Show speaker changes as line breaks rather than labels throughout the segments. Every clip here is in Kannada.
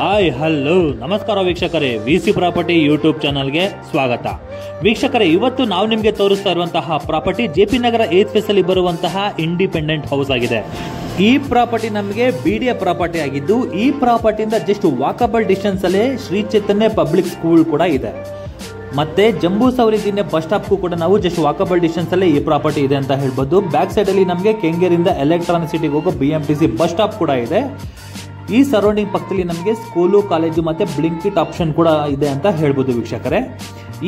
ಹಾಯ್ ಹಲೋ ನಮಸ್ಕಾರ ವೀಕ್ಷಕರೇ. ವಿ ಸಿ ಪ್ರಾಪರ್ಟಿ ಯೂಟ್ಯೂಬ್ ಚಾನಲ್ಗೆ ಸ್ವಾಗತ. ವೀಕ್ಷಕರೇ, ಇವತ್ತು ನಾವು ನಿಮಗೆ ತೋರಿಸ್ತಾ ಇರುವಂತಹ property J P Nagar eighth phase ಅಲ್ಲಿ ಬರುವಂತಹ ಇಂಡಿಪೆಂಡೆಂಟ್ ಹೌಸ್ ಆಗಿದೆ. ಈ ಪ್ರಾಪರ್ಟಿ ನಮಗೆ ಬಿ ಡಿ ಎ ಪ್ರಾಪರ್ಟಿ ಆಗಿದ್ದು, ಈ ಪ್ರಾಪರ್ಟಿಯಿಂದ ಜಸ್ಟ್ ವಾಕಬಲ್ ಡಿಸ್ಟೆನ್ಸ್ ಅಲ್ಲೇ ಶ್ರೀ ಚೈತನ್ಯ ಪಬ್ಲಿಕ್ ಸ್ಕೂಲ್ ಕೂಡ ಇದೆ. ಮತ್ತೆ ಜಂಬೂ ಸವರಿ ಬಸ್ ಸ್ಟಾಪ್ಗೂ ಕೂಡ ನಾವು ಜಸ್ಟ್ ವಾಕಬಲ್ ಡಿಸ್ಟೆನ್ಸ್ ಅಲ್ಲಿ ಈ ಪ್ರಾಪರ್ಟಿ ಇದೆ ಅಂತ ಹೇಳ್ಬೋದು. ಬ್ಯಾಕ್ ಸೈಡ್ ಅಲ್ಲಿ ನಮಗೆ ಕೆಂಗೇರಿಂದ ಎಲೆಕ್ಟ್ರಾನಿಕ್ ಸಿಟಿಗೆ ಹೋಗೋ B M T C bus stop ಕೂಡ ಇದೆ. ಈ ಸರೌಂಡಿಂಗ್ ಪಕ್ಕದಲ್ಲಿ ನಮಗೆ ಸ್ಕೂಲು ಕಾಲೇಜು ಮತ್ತು ಬ್ಲಿಂಕಿಟ್ ಆಪ್ಷನ್ ಕೂಡ ಇದೆ ಅಂತ ಹೇಳ್ಬೋದು ವೀಕ್ಷಕರೇ.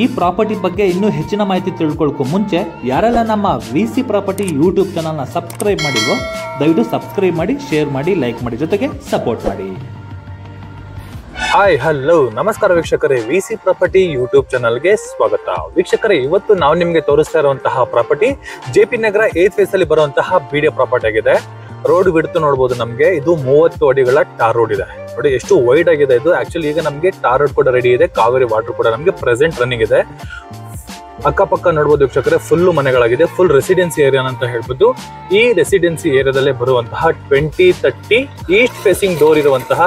ಈ ಪ್ರಾಪರ್ಟಿ ಬಗ್ಗೆ ಇನ್ನೂ ಹೆಚ್ಚಿನ ಮಾಹಿತಿ ತಿಳ್ಕೊಳ್ಳೋಕ್ಕೂ ಮುಂಚೆ, ಯಾರೆಲ್ಲ ನಮ್ಮ ವಿ ಸಿ ಪ್ರಾಪರ್ಟಿ ಯೂಟ್ಯೂಬ್ ಚಾನಲ್ನ ಸಬ್ಸ್ಕ್ರೈಬ್ ಮಾಡಿಲ್ವೋ, ದಯವಿಟ್ಟು ಸಬ್ಸ್ಕ್ರೈಬ್ ಮಾಡಿ ಶೇರ್ ಮಾಡಿ ಲೈಕ್ ಮಾಡಿ ಜೊತೆಗೆ ಸಪೋರ್ಟ್ ಮಾಡಿ.
ಹಾಯ್ ಹಲೋ ನಮಸ್ಕಾರ ವೀಕ್ಷಕರೇ. ವಿ ಸಿ ಪ್ರಾಪರ್ಟಿ ಯೂಟ್ಯೂಬ್ ಚಾನಲ್ಗೆ ಸ್ವಾಗತ. ವೀಕ್ಷಕರೇ, ಇವತ್ತು ನಾವು ನಿಮಗೆ ತೋರಿಸ್ತಾ ಇರುವಂತಹ property J P Nagar eighth phase ಅಲ್ಲಿ ಬರುವಂತಹ ಬಿಡಿಎ ಪ್ರಾಪರ್ಟಿ ಆಗಿದೆ. ರೋಡ್ ಬಿಡ್ತು ನೋಡಬಹುದು ನಮಗೆ. ಇದು ಮೂವತ್ತು ಅಡಿಗಳ ಟಾರ್ ರೋಡ್ ಇದೆ. ನೋಡಿ, ಎಷ್ಟು ವೈಡ್ ಆಗಿದೆ ಇದು. ಆಕ್ಚುಲಿ ಈಗ ನಮಗೆ ಟಾರ್ ರೋಡ್ ಕೂಡ ರೆಡಿ ಇದೆ. ಕಾವೇರಿ ವಾಟರ್ ಕೂಡ ನಮಗೆ ಪ್ರೆಸೆಂಟ್ ರನ್ನಿಂಗ್ ಇದೆ. ಅಕ್ಕಪಕ್ಕ ನೋಡ್ಬೋದು ವೀಕ್ಷಕರೇ ಫುಲ್ ಮನೆಗಳಾಗಿದೆ. ಫುಲ್ ರೆಸಿಡೆನ್ಸಿ ಏರಿಯಾ ಅಂತ ಹೇಳ್ಬೋದು ಈ ರೆಸಿಡೆನ್ಸಿ ಏರಿಯಾದಲ್ಲೇ ಬರುವಂತಹ twenty thirty east facing door ಇರುವಂತಹ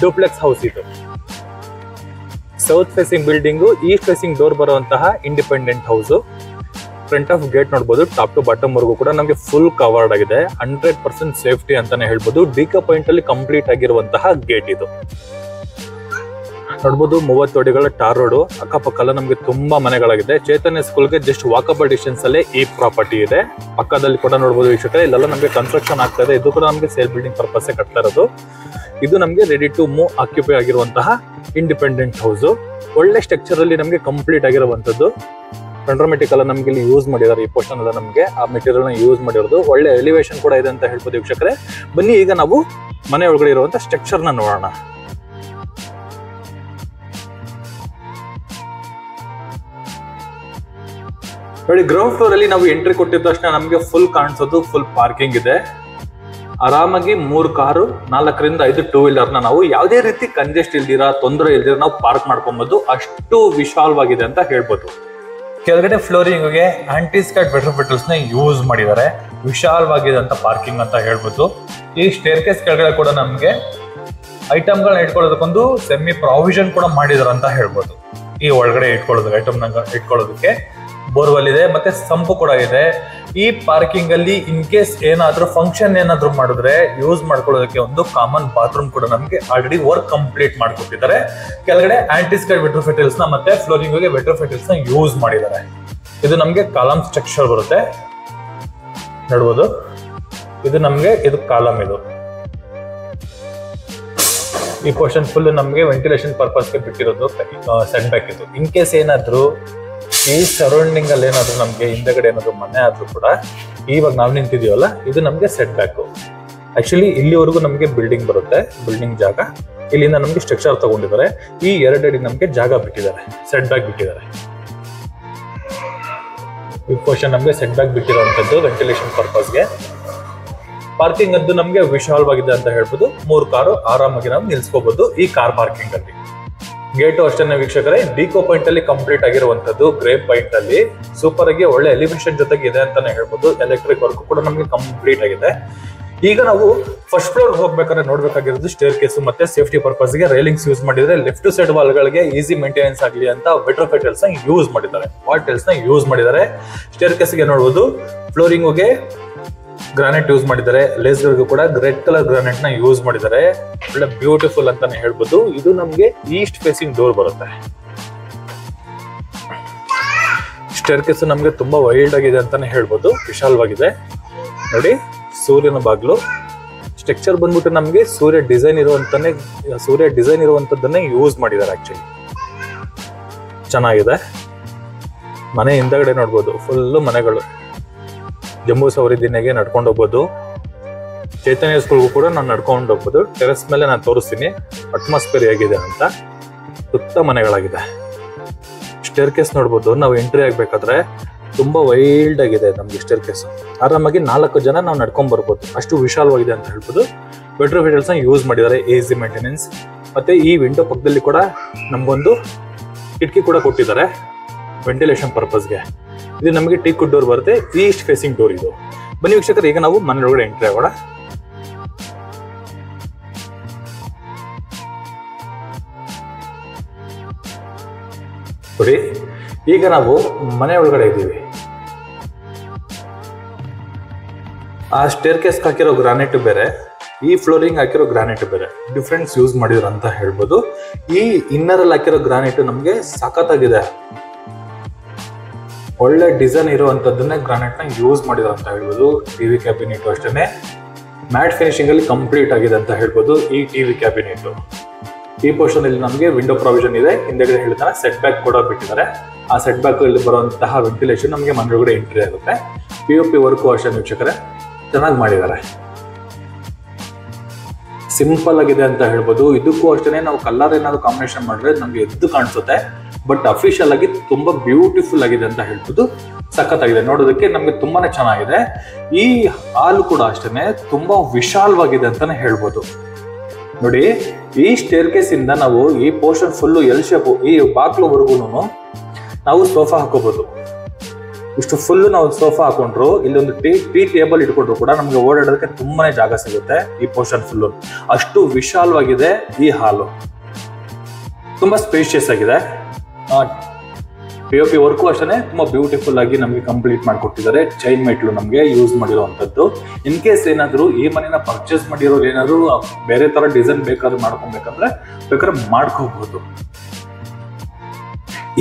ಡೂಪ್ಲೆಕ್ಸ್ ಹೌಸ್ ಇದು. South facing building east facing door ಬರುವಂತಹ independent house front of gate ನೋಡಬಹುದು ಟಾಪ್ ಟು ಬಾಟಮ್ ವರೆಗೂ ಕೂಡ ನಮಗೆ ಫುಲ್ ಕವರ್ಡ್ ಆಗಿದೆ. ಹಂಡ್ರೆಡ್ ಪರ್ಸೆಂಟ್ ಸೇಫ್ಟಿ ಅಂತಾನೆ ಹೇಳ್ಬೋದು. ಡಿಕಾ ಪಾಯಿಂಟ್ ಅಲ್ಲಿ ಕಂಪ್ಲೀಟ್ ಆಗಿರುವಂತಹ ಗೇಟ್ ಇದು. ನೋಡ್ಬೋದು, ಮೂವತ್ತು ಅಡಿಗಳ ಟಾರ್ ರೋಡ್ ಅಕ್ಕಪಕ್ಕ ಎಲ್ಲ ನಮಗೆ ತುಂಬಾ ಮನೆಗಳಾಗಿದೆ. ಚೈತನ್ಯ ಸ್ಕೂಲ್ಗೆ ಜಸ್ಟ್ ವಾಕಬಲ್ ಡಿಸ್ಟೆನ್ಸ್ ಅಲ್ಲೇ ಈ ಪ್ರಾಪರ್ಟಿ ಇದೆ. ಪಕ್ಕದಲ್ಲಿ ಕೂಡ ನೋಡಬಹುದು ವೀಕ್ಷಕರೇ, ಇಲ್ಲೆಲ್ಲ ನಮಗೆ ಕನ್ಸ್ಟ್ರಕ್ಷನ್ ಆಗ್ತಾ ಇದೆ. ಇದು ಕೂಡ ನಮಗೆ ಸೇಲ್ ಬಿಲ್ಡಿಂಗ್ ಪರ್ಪಸ್ ಕಟ್ತಾ ಇರೋದು. ಇದು ನಮಗೆ ರೆಡಿ ಟು ಮೂವ್ ಆಕ್ಯುಪೈ ಆಗಿರುವಂತಹ ಇಂಡಿಪೆಂಡೆಂಟ್ ಹೌಸ್ ಒಳ್ಳೆ ಸ್ಟ್ರಕ್ಚರ್ ಅಲ್ಲಿ ನಮಗೆ ಕಂಪ್ಲೀಟ್ ಆಗಿರುವಂತದ್ದು ಕಂಡ್ರೋಮೆಟಿಕ್ ಎಲ್ಲ ನಮಗೆ ಇಲ್ಲಿ ಯೂಸ್ ಮಾಡಿದ್ದಾರೆ ಈ ಪೋರ್ಷನ್ ಎಲ್ಲ ನಮಗೆ. ಆ ಮೆಟೀರಿಯಲ್ನ ಯೂಸ್ ಮಾಡಿರೋದು. ಒಳ್ಳೆ ಎಲಿವೇಶನ್ ಕೂಡ ಇದೆ ಅಂತ ಹೇಳ್ಬೋದು ವೀಕ್ಷಕರೇ. ಬನ್ನಿ, ಈಗ ನಾವು ಮನೆ ಒಳಗಡೆ ಇರುವಂತ ಸ್ಟ್ರಕ್ಚರ್ನ ನೋಡೋಣ. ನೋಡಿ ಗ್ರೌಂಡ್ ಫ್ಲೋರ್ ಅಲ್ಲಿ ನಾವು ಎಂಟ್ರಿ ಕೊಟ್ಟಿದ ತಕ್ಷಣ ನಮಗೆ ಫುಲ್ ಕಾಣಿಸೋದು ಫುಲ್ ಪಾರ್ಕಿಂಗ್ ಇದೆ. ಆರಾಮಾಗಿ ಮೂರು ಕಾರು, ನಾಲ್ಕರಿಂದ ಐದು ಟೂ ವೀಲರ್ನ ನಾವು ಯಾವುದೇ ರೀತಿ ಕಂಜೆಸ್ಟ್ ಇಲ್ದಿರ, ತೊಂದರೆ ಇಲ್ದಿರ ನಾವು ಪಾರ್ಕ್ ಮಾಡ್ಕೊಬೋದು. ಅಷ್ಟು ವಿಶಾಲವಾಗಿದೆ ಅಂತ ಹೇಳ್ಬೋದು. ಕೆಳಗಡೆ ಫ್ಲೋರಿಂಗ್ಗೆ ಬೆಟರ್ನ ಯೂಸ್ ಮಾಡಿದ್ದಾರೆ. ವಿಶಾಲವಾಗಿದೆ ಅಂತ ಪಾರ್ಕಿಂಗ್ ಅಂತ ಹೇಳ್ಬೋದು. ಈ ಸ್ಟೇರ್ ಕೇಸ್ ಕೆಳಗಡೆ ಕೂಡ ನಮಗೆ ಐಟಮ್ಗಳನ್ನ ಇಟ್ಕೊಳ್ಳೋದಕ್ಕೊಂದು ಸೆಮಿ ಪ್ರಾವಿಷನ್ ಕೂಡ ಮಾಡಿದಾರೆ ಅಂತ ಹೇಳ್ಬೋದು. ಈ ಒಳಗಡೆ ಇಟ್ಕೊಳ್ಳೋದಕ್ಕೆ ಐಟಮ್ ಇಟ್ಕೊಳ್ಳೋದಕ್ಕೆ. ಬೋರ್ವೆಲ್ ಇದೆ, ಮತ್ತೆ ಸಂಪು ಕೂಡ ಇದೆ. ಈ ಪಾರ್ಕಿಂಗ್ ಅಲ್ಲಿ ಇನ್ ಕೇಸ್ ಏನಾದ್ರೂ ಫಂಕ್ಷನ್ ಏನಾದ್ರೂ ಮಾಡಿದ್ರೆ ಯೂಸ್ ಮಾಡ್ಕೊಳ್ಳೋದಕ್ಕೆ ಒಂದು ಕಾಮನ್ ಬಾತ್ರೂಮ್ ಕೂಡ ನಮಗೆ ಆಲ್ರೆಡಿ ವರ್ಕ್ ಕಂಪ್ಲೀಟ್ ಮಾಡ್ಕೊಟ್ಟಿದ್ದಾರೆ. ಕೆಳಗಡೆ ಆಂಟಿಸ್ಕೈಡ್ ವೆಟ್ರೋಫೆಟಲ್ಸ್ನ ಮತ್ತೆ ಫ್ಲೋರಿಂಗ್ಗೆ ವೆಟ್ರೋಫೆಟಲ್ಸ್ನ ಯೂಸ್ ಮಾಡಿದ್ದಾರೆ. ಇದು ನಮಗೆ ಕಾಲಮ್ ಸ್ಟ್ರಕ್ಚರ್ ಬರುತ್ತೆ. ನೋಡ್ಬೋದು. ಇದು ನಮಗೆ, ಇದು ಕಾಲಮ್ ಇದು. ಈ ಪೋರ್ಷನ್ ಫುಲ್ ನಮಗೆ ವೆಂಟಿಲೇಷನ್ ಪರ್ಪಸ್ಗೆ ಬಿಟ್ಟಿರೋದು ಸೆಟ್ ಬ್ಯಾಕ್ ಇದು. ಇನ್ ಕೇಸ್ ಏನಾದ್ರು ಈ ಸರೌಂಡಿಂಗ್ ಅಲ್ಲಿ ಏನಾದ್ರು ನಮಗೆ ಹಿಂದೆಗಡೆ ಏನಾದ್ರು ಮನೆ ಆದ್ರೂ ಕೂಡ ಇವಾಗ ನಾವು ನಿಂತಿದೀವಲ್ಲ ಇದು ನಮಗೆ ಸೆಟ್ ಬ್ಯಾಕ್ ಆಕ್ಚುಲಿ ಇಲ್ಲಿವರೆಗೂ ನಮಗೆ ಬಿಲ್ಡಿಂಗ್ ಬರುತ್ತೆ ಬಿಲ್ಡಿಂಗ್ ಜಾಗ. ಇಲ್ಲಿಂದ ನಮಗೆ ಸ್ಟ್ರಕ್ಚರ್ ತಗೊಂಡಿದ್ದಾರೆ. ಈ ಎರಡಡಿ ನಮಗೆ ಜಾಗ ಬಿಟ್ಟಿದ್ದಾರೆ ಸೆಟ್ ಬ್ಯಾಕ್ ಬಿಟ್ಟಿದ್ದಾರೆ. ಈ ಪೋರ್ಷನ್ ನಮಗೆ ಸೆಟ್ ಬ್ಯಾಕ್ ಬಿಟ್ಟಿರುವಂತದ್ದು ವೆಂಟಿಲೇಷನ್ ಪರ್ಪಸ್ಗೆ ಪಾರ್ಕಿಂಗ್ ಅದು ನಮಗೆ ವಿಶಾಲವಾಗಿದೆ ಅಂತ ಹೇಳ್ಬೋದು. ಮೂರು ಕಾರು ಆರಾಮಾಗಿ ನಾವು ನಿಲ್ಸ್ಕೋಬಹುದು ಈ ಕಾರ್ ಪಾರ್ಕಿಂಗ್ ಅಲ್ಲಿ. ಗೇಟು ಅಷ್ಟೇ ವೀಕ್ಷಕರೇ ಡಿಕೋ ಪಾಯಿಂಟ್ ಅಲ್ಲಿ ಕಂಪ್ಲೀಟ್ ಆಗಿರುವಂತದ್ದು ಗ್ರೇ ಪಾಯಿಂಟ್ ಅಲ್ಲಿ. ಸೂಪರ್ ಆಗಿ ಒಳ್ಳೆ ಎಲಿಮಿನೇಷನ್ ಜೊತೆಗೆ ಇದೆ ಅಂತಾನೆ ಹೇಳ್ಬೋದು. ಎಲೆಕ್ಟ್ರಿಕ್ ವರ್ಕ್ ಕೂಡ ನಮಗೆ ಕಂಪ್ಲೀಟ್ ಆಗಿದೆ. ಈಗ ನಾವು ಫಸ್ಟ್ ಫ್ಲೋರ್ ಹೋಗ್ಬೇಕಾದ್ರೆ ನೋಡ್ಬೇಕಾಗಿರೋದು ಸ್ಟೇರ್ ಕೇಸ್ ಮತ್ತೆ ಸೇಫ್ಟಿ ಪರ್ಪಸ್ಗೆ ರೈಲಿಂಗ್ಸ್ ಯೂಸ್ ಮಾಡಿದ್ರೆ ಲೆಫ್ಟ್ ಸೈಡ್ ವಾಲ್ ಗಳಿಗೆ ಈಸಿ ಮೇಂಟೆನೆನ್ಸ್ ಆಗಲಿ ಅಂತ ವೆಟ್ರೋಫೆಟಲ್ಸ್ನ ಯೂಸ್ ಮಾಡಿದ್ದಾರೆ. ವಾಟೆಲ್ಸ್ನ ಯೂಸ್ ಮಾಡಿದ್ದಾರೆ. ಸ್ಟೇರ್ ಕೇಸ್ಗೆ ನೋಡಬಹುದು ಫ್ಲೋರಿಂಗ್ಗೆ ಗ್ರಾನೈಟ್ ಯೂಸ್ ಮಾಡಿದ್ದಾರೆ. ಲೇಸ್ಗಳಿಗೂ ಕೂಡ ರೆಡ್ ಕಲರ್ ಗ್ರಾನೈಟ್ನ ಯೂಸ್ ಮಾಡಿದ್ದಾರೆ. ಒಳ್ಳೆ ಬ್ಯೂಟಿಫುಲ್ ಅಂತಾನೆ ಹೇಳ್ಬೋದು. ಇದು ನಮ್ಗೆ ಈಸ್ಟ್ ಫೇಸಿಂಗ್ ಡೋರ್ ಬರುತ್ತೆ. ಸ್ಟೇರ್ ಕೇಸ್ ನಮ್ಗೆ ತುಂಬಾ ವೈಲ್ಡ್ ಆಗಿದೆ ಅಂತಾನೆ ಹೇಳ್ಬೋದು. ವಿಶಾಲವಾಗಿದೆ. ನೋಡಿ, ಸೂರ್ಯನ ಬಾಗ್ಲು. ಸ್ಟ್ರಕ್ಚರ್ ಬಂದ್ಬಿಟ್ಟು ನಮ್ಗೆ ಸೂರ್ಯ ಡಿಸೈನ್ ಇರುವಂತಾನೆ, ಸೂರ್ಯ ಡಿಸೈನ್ ಇರುವಂತದ್ದನ್ನೇ ಯೂಸ್ ಮಾಡಿದ್ದಾರೆ ಆಕ್ಚುಲಿ. ಚೆನ್ನಾಗಿದೆ. ಮನೆ ಹಿಂದಗಡೆ ನೋಡ್ಬೋದು. ಫುಲ್ಲು ಮನೆಗಳು. ಜಂಬೂ ಸವರಿ ದಿನಗೆ ನಡ್ಕೊಂಡು ಹೋಗ್ಬೋದು ಚೈತನ್ಯ ಸ್ಕೂಲ್ಗೂ ಕೂಡ ನಾನು ನಡ್ಕೊಂಡು ಹೋಗ್ಬೋದು ಟೆರೆಸ್ ಮೇಲೆ ನಾನು ತೋರಿಸ್ತೀನಿ. ಅಟ್ಮಾಸ್ಫಿಯರ್ ಹೇಗಿದೆ ಅಂತ. ಸುತ್ತ ಮನೆಗಳಾಗಿದೆ. ಸ್ಟೇರ್ ಕೇಸ್ ನೋಡ್ಬೋದು. ನಾವು ಎಂಟ್ರಿ ಆಗಬೇಕಾದ್ರೆ ತುಂಬ ವೈಲ್ಡ್ ಆಗಿದೆ ನಮಗೆ ಸ್ಟೇರ್ ಕೇಸ್ ಆರಾಮಾಗಿ ನಾಲ್ಕು ಜನ ನಾವು ನಡ್ಕೊಂಡ್ ಬರ್ಬೋದು. ಅಷ್ಟು ವಿಶಾಲವಾಗಿದೆ ಅಂತ ಹೇಳ್ಬೋದು. ಬೆಡ್ರೂಮ್ನ ಯೂಸ್ ಮಾಡಿದ್ದಾರೆ. ಈಸಿ ಮೇಂಟೆನೆನ್ಸ್ ಮತ್ತು ಈ ವಿಂಡೋ ಪಕ್ಕದಲ್ಲಿ ಕೂಡ ನಮಗೊಂದು ಕಿಟಕಿ ಕೂಡ ಕೊಟ್ಟಿದ್ದಾರೆ. ವೆಂಟಿಲೇಷನ್ ಪರ್ಪಸ್ಗೆ ಇದು ನಮಗೆ ಟೀಕ್ ಡೋರ್ ಬರುತ್ತೆ. ಈಸ್ಟ್ ಫೇಸಿಂಗ್ ಡೋರ್ ಇದು. ಬನ್ನಿ ವೀಕ್ಷಕರು, ಈಗ ನಾವು ಮನೆ ಒಳಗಡೆ ಎಂಟ್ರಿ ಆಗೋಣ. ನೋಡಿ, ಈಗ ನಾವು ಮನೆ ಒಳಗಡೆ ಇದ್ದೀವಿ. ಆ ಸ್ಟೇರ್ ಕೇಸ್ ಹಾಕಿರೋ ಗ್ರಾನೈಟ್ ಬೇರೆ, ಈ ಫ್ಲೋರಿಂಗ್ ಹಾಕಿರೋ ಗ್ರಾನೈಟ್ ಬೇರೆ. ಡಿಫ್ರೆನ್ಸ್ ಯೂಸ್ ಮಾಡಿದ್ರು ಅಂತ ಹೇಳ್ಬೋದು. ಈ ಇನ್ನರಲ್ಲಿ ಹಾಕಿರೋ ಗ್ರಾನೈಟ್ ನಮಗೆ ಸಖತ್ತಾಗಿದೆ ಒಳ್ಳೆ ಡಿಸೈನ್ ಇರುವಂತದ್ದನ್ನೇ ಗ್ರಾನೈಟ್ನ ಯೂಸ್ ಮಾಡಿದ್ರು ಅಂತ ಹೇಳ್ಬೋದು. ಟಿವಿ ಕ್ಯಾಬಿನೆಟ್ ಅಷ್ಟೇ ಮ್ಯಾಟ್ ಫಿನಿಶಿಂಗ್ ಅಲ್ಲಿ ಕಂಪ್ಲೀಟ್ ಆಗಿದೆ ಅಂತ ಹೇಳ್ಬೋದು ಈ ಟಿವಿ ಕ್ಯಾಬಿನೆಟ್ ಈ ಪೋರ್ಷನ್ ಅಲ್ಲಿ ನಮಗೆ ವಿಂಡೋ ಪ್ರಾವಿಷನ್ ಇದೆ. ಹಿಂದೆಗಡೆ ಹೇಳ್ತಾರೆ ಸೆಟ್ ಬ್ಯಾಕ್ ಕೂಡ ಬಿಟ್ಟಿದ್ದಾರೆ. ಆ ಸೆಟ್ ಬ್ಯಾಕ್ ಅಲ್ಲಿ ಬರುವಂತಹ ವೆಂಟಿಲೇಷನ್ ನಮಗೆ ಮನೆಯೊಳಗಡೆ ಎಂಟ್ರಿ ಆಗುತ್ತೆ. ಪಿ ಯು ಪಿ ವರ್ಕು ಅಷ್ಟೇ ವೀಕ್ಷಕರೇ, ಚೆನ್ನಾಗಿ ಮಾಡಿದ್ದಾರೆ. ಸಿಂಪಲ್ ಆಗಿದೆ ಅಂತ ಹೇಳ್ಬೋದು. ಇದಕ್ಕೂ ಅಷ್ಟೇ ನಾವು ಕಲರ್ ಏನಾದ್ರು ಕಾಂಬಿನೇಷನ್ ಮಾಡಿದ್ರೆ ನಮ್ಗೆ ಎದ್ದು ಕಾಣಿಸುತ್ತೆ. ಬಟ್ ಅಫಿಷಿಯಲ್ ಆಗಿ ತುಂಬಾ ಬ್ಯೂಟಿಫುಲ್ ಆಗಿದೆ ಅಂತ ಹೇಳ್ಬೋದು. ಸಖತ್ತಾಗಿದೆ. ನೋಡೋದಕ್ಕೆ ನಮ್ಗೆ ತುಂಬಾನೇ ಚೆನ್ನಾಗಿದೆ. ಈ ಹಾಲು ಕೂಡ ಅಷ್ಟೇನೆ, ತುಂಬಾ ವಿಶಾಲವಾಗಿದೆ ಅಂತಾನೆ ಹೇಳ್ಬೋದು. ನೋಡಿ, ಈ ಸ್ಟೇರ್ ಕೇಸ್ ಇಂದ ನಾವು ಈ ಪೋರ್ಷನ್ ಫುಲ್ಲು ಎಲ್ ಶೇಪ್ ಈ ಬಾಕ್ಲುವರೆಗೂ ನಾವು ಸೋಫಾ ಹಾಕೋಬಹುದು ಇಷ್ಟು ಫುಲ್ ನಾವು ಸೋಫಾ ಹಾಕೊಂಡ್ರು ಇಲ್ಲೊಂದು ಟೀ ಟೀ ಟೇಬಲ್ ಇಟ್ಕೊಂಡ್ರು ಕೂಡ ನಮ್ಗೆ ಓಡಾಡೋದಕ್ಕೆ ತುಂಬಾನೇ ಜಾಗ ಸಿಗುತ್ತೆ ಈ ಪೋರ್ಷನ್ ಫುಲ್ಲು ಅಷ್ಟು ವಿಶಾಲವಾಗಿದೆ ಈ ಹಾಲು. ತುಂಬಾ ಸ್ಪೇಷಿಯಸ್ ಆಗಿದೆ. ಪಿ ಒ ಪಿ ವರ್ಕು ಅಷ್ಟೇ ತುಂಬ ಬ್ಯೂಟಿಫುಲ್ ಆಗಿ ನಮಗೆ ಕಂಪ್ಲೀಟ್ ಮಾಡಿಕೊಟ್ಟಿದ್ದಾರೆ. ಚೈನ್ ಮೆಟ್ಲು ನಮಗೆ ಯೂಸ್ ಮಾಡಿರುವಂಥದ್ದು. ಇನ್ ಕೇಸ್ ಏನಾದರೂ ಈ ಮನೆನ ಪರ್ಚೇಸ್ ಮಾಡಿರೋರು ಏನಾದರೂ ಬೇರೆ ಥರ ಡಿಸೈನ್ ಬೇಕಾದ್ರೂ ಮಾಡ್ಕೊಬೇಕಂದ್ರೆ ಬೇಕಾದ್ರೆ ಮಾಡ್ಕೋಬಹುದು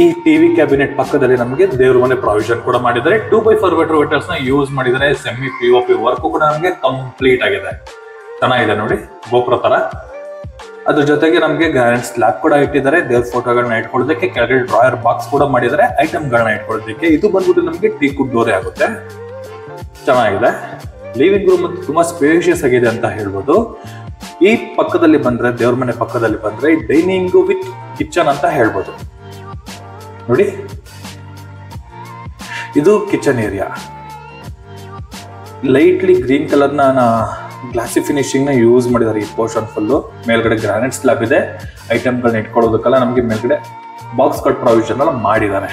ಈ ಟಿವಿ ಕ್ಯಾಬಿನೆಟ್ ಪಕ್ಕದಲ್ಲಿ ನಮಗೆ ದೇವ್ರ ಮನೆ ಪ್ರಾವಿಷನ್ ಕೂಡ ಮಾಡಿದ್ದಾರೆ. ಟೂ ಬೈ ಫೋರ್ ವೆಟರ್ ವೆಟರ್ಸ್ನ ಯೂಸ್ ಮಾಡಿದ್ದಾರೆ. Semi P O P work ಕೂಡ ನಮಗೆ ಕಂಪ್ಲೀಟ್ ಆಗಿದೆ. ಚೆನ್ನಾಗಿದೆ ನೋಡಿ. ಗೋಪುರ ತರ. ಅದ್ರ ಜೊತೆಗೆ ನಮಗೆ ಗ್ಯಾರಂಟ್ ಸ್ಲಾಬ್ ಕೂಡ ಇಟ್ಟಿದ್ದಾರೆ. ದೇವ್ರ ಫೋಟೋಗಳನ್ನ ಇಟ್ಕೊಳ್ಳೋದಕ್ಕೆ ಕೆಳಗಡೆ ಡ್ರಾಯರ್ ಬಾಕ್ಸ್ ಕೂಡ ಮಾಡಿದ್ದಾರೆ. ಐಟಮ್ಗಳನ್ನ ಇಟ್ಕೊಳ್ಳೋದಕ್ಕೆ. ಇದು ಬಂದ್ಬಿಟ್ಟು ನಮಗೆ ಟೀ ಕುಡ್ ಡೋರೆ ಆಗುತ್ತೆ. ಚೆನ್ನಾಗಿದೆ. ಲಿವಿಂಗ್ ರೂಮ್ ತುಂಬಾ ಸ್ಪೇಷಿಯಸ್ ಆಗಿದೆ ಅಂತ ಹೇಳ್ಬೋದು. ಈ ಪಕ್ಕದಲ್ಲಿ ಬಂದ್ರೆ, ದೇವ್ರ ಮನೆ ಪಕ್ಕದಲ್ಲಿ ಬಂದ್ರೆ ಡೈನಿಂಗ್ ವಿತ್ ಕಿಚನ್ ಅಂತ ಹೇಳ್ಬೋದು. ನೋಡಿ. ಇದು ಕಿಚನ್ ಏರಿಯಾ ಲೈಟ್ಲಿ ಗ್ರೀನ್ ಕಲರ್ನ ಗ್ಲಾಸಿ ಫಿನಿಶಿಂಗ್ನ ಯೂಸ್ ಮಾಡಿದ್ದಾರೆ ಈ ಪೋರ್ಷನ್ ಫುಲ್ಲು ಮೇಲ್ಗಡೆ ಗ್ರಾನೈಟ್ ಸ್ಲಾಬ್ ಇದೆ. ಐಟಮ್ಗಳನ್ನ ಇಟ್ಕೊಳ್ಳೋದಕ್ಕೆಲ್ಲ ನಮಗೆ ಮೇಲ್ಗಡೆ ಬಾಕ್ಸ್ ಕಟ್ ಪ್ರಾವಿಷನ್ ಎಲ್ಲ ಮಾಡಿದ್ದಾರೆ.